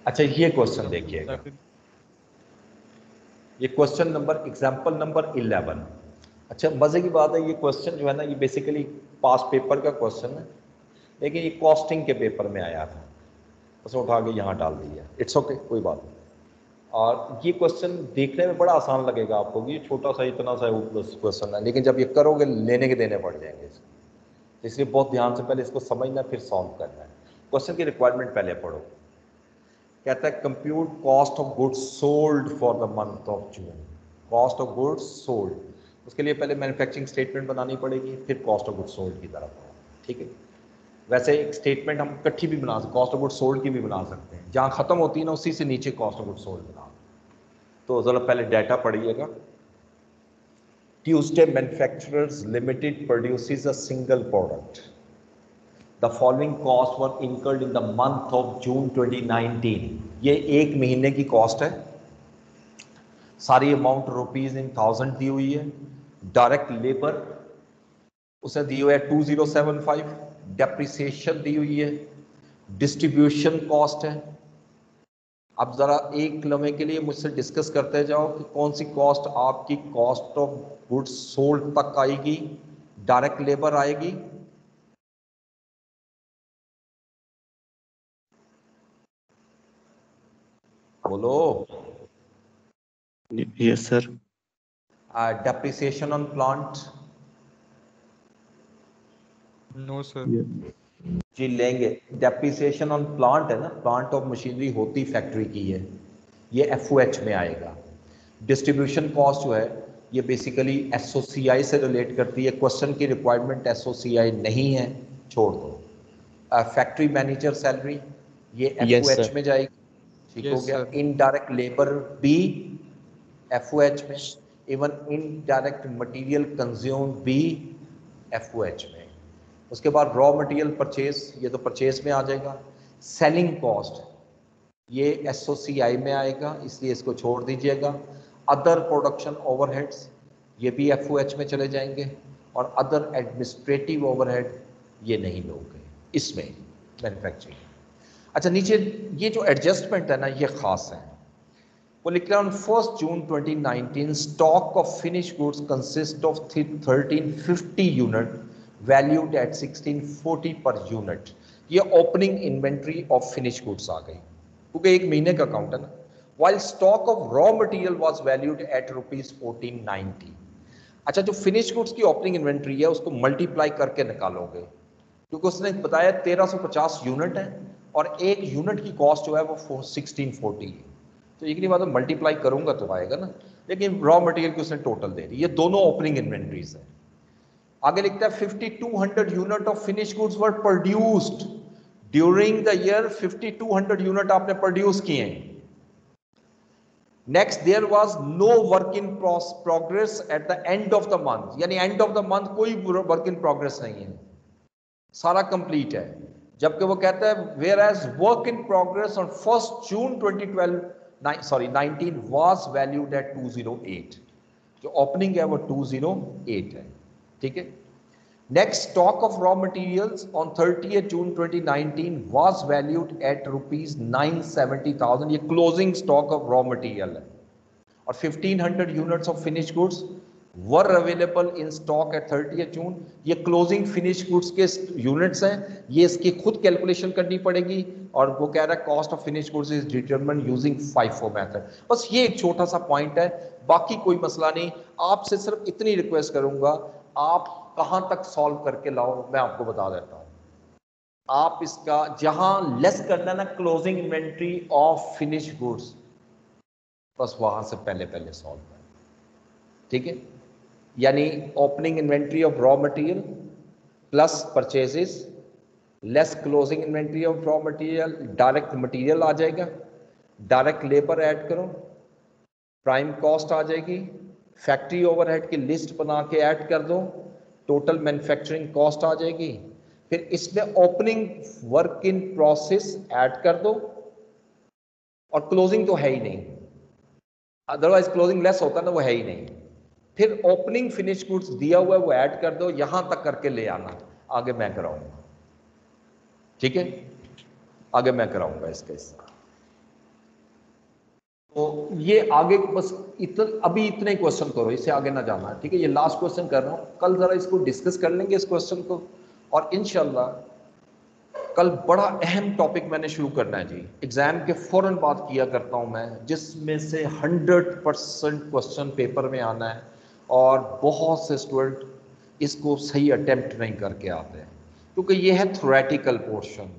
अच्छा ये क्वेश्चन देखिएगा। ये question number example number eleven अच्छा मज़े की बात है, ये क्वेश्चन जो है ना, ये बेसिकली पास पेपर का क्वेश्चन है। लेकिन ये कॉस्टिंग के पेपर में आया था। बस उठा के यहाँ डाल दिया इट्स ओके कोई बात नहीं। और ये क्वेश्चन देखने में बड़ा आसान लगेगा आपको कि छोटा सा, इतना सा क्वेश्चन है, लेकिन जब ये करोगे, लेने के देने पड़ जाएँगे इसको। इसलिए बहुत ध्यान से पहले इसको समझना फिर सॉल्व करना है। क्वेश्चन की रिक्वायरमेंट पहले पढ़ो। कहता है compute cost of goods sold for the month of June cost of goods sold उसके लिए पहले मैन्युफैक्चरिंग स्टेटमेंट बनानी पड़ेगी, फिर कॉस्ट ऑफ़ गुड्स सोल्ड की तरफ़ ठीक है? वैसे एक स्टेटमेंट हम इकट्ठी भी बना सकते कॉस्ट ऑफ़ गुड सोल्ड की भी बना सकते हैं। जहाँ ख़त्म होती है ना, उसी से नीचे कॉस्ट ऑफ़ गुड सोल्ड बना तो ज़रा पहले डाटा पढ़िएगा। Tuesday manufacturers limited produces a single product the following cost were incurred in the month of June 2019 ये एक महीने की कॉस्ट है। सारी अमाउंट रुपीज़ इन थाउज़ेंड दी हुई है। डायरेक्ट लेबर उसे दी हुई है two zero seven five depreciation दी हुई है डिस्ट्रीब्यूशन कॉस्ट है। अब ज़रा एक लम्हे के लिए मुझसे डिस्कस करते जाओ कि कौन सी कॉस्ट आपकी कॉस्ट ऑफ़ गुड्स सोल्ड तक आएगी डायरेक्ट लेबर आएगी। बोलो। Yes sir depreciation on plant no sir जी लेंगे। डेप्रिसिएशन ऑन प्लांट है ना? प्लांट ऑफ़ मशीनरी होती फैक्ट्री की है। ये एफओएच में आएगा। डिस्ट्रीब्यूशन कॉस्ट जो है ये बेसिकली एस से रिलेट करती है। क्वेश्चन की रिक्वायरमेंट एसओसीआई नहीं है छोड़ दो। फैक्ट्री मैनेजर सैलरी ये एफ़ yes, में जाएगी। ठीक yes, हो गया इनडायरेक्ट लेबर बी एफ़ में। Even indirect material consume B F में। उसके बाद रॉ मटेरियल परचेज ये तो परचेज में आ जाएगा। सेलिंग कॉस्ट ये एसओसीआई में आएगा, इसलिए इसको छोड़ दीजिएगा। अदर प्रोडक्शन ओवरहेड्स ये भी एफओएच में चले जाएँगे। और अदर एडमिनिस्ट्रेटिव ओवरहेड ये नहीं लोगे। इसमें मैन्युफैक्चरिंग अच्छा नीचे ये जो एडजस्टमेंट है ना, ये खास है। वो लिख रहा है first June 2019 stock of finish goods consist of 1350 unit valued at 1640 per unit ये opening inventory of finish goods आ गई। क्योंकि एक महीने का अकाउंट है ना। While stock of raw material was valued at rupees 1490 अच्छा जो फिनिश गुड्स की ओपनिंग इन्वेंट्री है, उसको मल्टीप्लाई करके निकालोगे। क्योंकि उसने बताया 1350 यूनिट है, और एक यूनिट की कॉस्ट जो है वो सिक्सटीन फोर्टी है। तो एक नहीं बात मल्टीप्लाई करूँगा तो आएगा ना। लेकिन रॉ मटेरियल की उसने टोटल दे दी। ये दोनों ओपनिंग इन्वेंट्रीज है। आगे लिखता है 5200 unit of finish goods were produced during the year 5200 unit आपने प्रोड्यूस किए next there was no work in progress at the end of the month यानी एंड ऑफ़ द मंथ कोई वर्क इन प्रोग्रेस नहीं है। सारा complete है। जबकि वो कहता है whereas work in progress on first June 2012 sorry 19 was valued at 208 जो ओपनिंग है वो 208 है। ठीक है? Next stock of raw materials on 30 June 2019 was valued at rupees 970,000 ये closing stock of raw material है। और 1500 units of finish goods were available in stock at thirty June ये क्लोजिंग फिनिश गुड्स के यूनिट्स हैं। ये इसकी खुद calculation करनी पड़ेगी और वो कह रहा है cost of finish goods is determine using five FIFO method बस ये एक छोटा सा पॉइंट है। बाकी कोई मसला नहीं। आपसे सिर्फ़ इतनी रिक्वेस्ट करूँगा आप कहाँ तक सॉल्व करके लाओ, मैं आपको बता देता हूँ। आप इसका, जहाँ लेस करना ना closing inventory of finish goods बस वहाँ से पहले पहले सॉल्व कर। ठीक है? यानी opening inventory of raw material plus purchases less closing inventory of raw material direct material आ जाएगा। डायरेक्ट लेबर ऐड करो प्राइम कॉस्ट आ जाएगी फैक्ट्री ओवरहेड की लिस्ट बना के ऐड कर दो टोटल मैन्युफैक्चरिंग कॉस्ट आ जाएगी। फिर इसमें opening work in process add कर दो और क्लोजिंग तो है ही नहीं। अदरवाइज़ क्लोजिंग लेस होता ना, वो है ही नहीं। फिर ओपनिंग फिनिश गुड्स दिया हुआ है, वो ऐड कर दो, यहाँ तक करके ले आना। आगे मैं कराऊँगा। ठीक है? आगे मैं कराऊँगा इसका हिस्सा तो ये आगे बस इतना, अभी इतने क्वेश्चन करो इससे आगे ना जाना। है ठीक है, ये लास्ट क्वेश्चन कर रहा हूँ। कल जरा इसको डिस्कस कर लेंगे इस क्वेश्चन को। और इनशाला कल बड़ा अहम टॉपिक मैंने शुरू करना है जी। एग्ज़ाम के फ़ौरन बात किया करता हूँ मैं, जिसमें से 100 परसेंट क्वेश्चन पेपर में आना है। और बहुत से स्टूडेंट इसको सही अटेम्प्ट नहीं करके आते हैं। क्योंकि ये है थोरेटिकल पोर्शन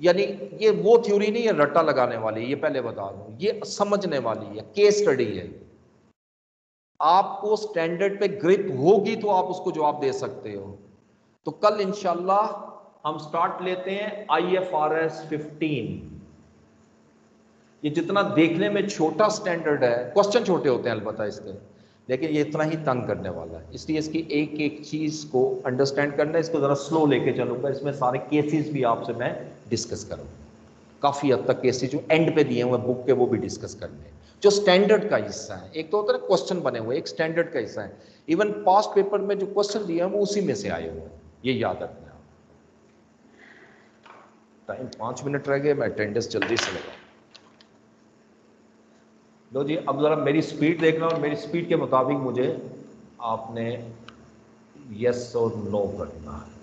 यानी ये वो थ्योरी नहीं है रट्टा लगाने वाली, ये पहले बता दूँ। ये समझने वाली है केस स्टडी है। आपको स्टैंडर्ड पे ग्रिप होगी तो आप उसको जवाब दे सकते हो। तो कल इंशाला हम स्टार्ट लेते हैं I F R S fifteen ये जितना देखने में छोटा स्टैंडर्ड है क्वेश्चन छोटे होते हैं अलबत्ता इसके। लेकिन ये इतना ही तंग करने वाला है। इसलिए इसकी एक एक चीज़ को अंडरस्टैंड करना है। इसको ज़रा स्लो लेके चलूँगा। इसमें सारे केसेस भी आपसे मैं डिस्कस करूँगा। काफ़ी हद तक केसेस जो एंड पे दिए हुए बुक के वो भी डिस्कस करने जो स्टैंडर्ड का हिस्सा है। एक तो होता है क्वेश्चन बने हुए, एक स्टैंडर्ड का हिस्सा है। इवन पास्ट पेपर में जो क्वेश्चन दिए हैं, वो उसी में से आए हुए हैं। ये याद रखना। टाइम पाँच मिनट रह गए, मैं अटेंडेंस जल्दी से लगा लो जी, अब ज़रा मेरी स्पीड देखना और मेरी स्पीड के मुताबिक मुझे आपने यस और नो करना है।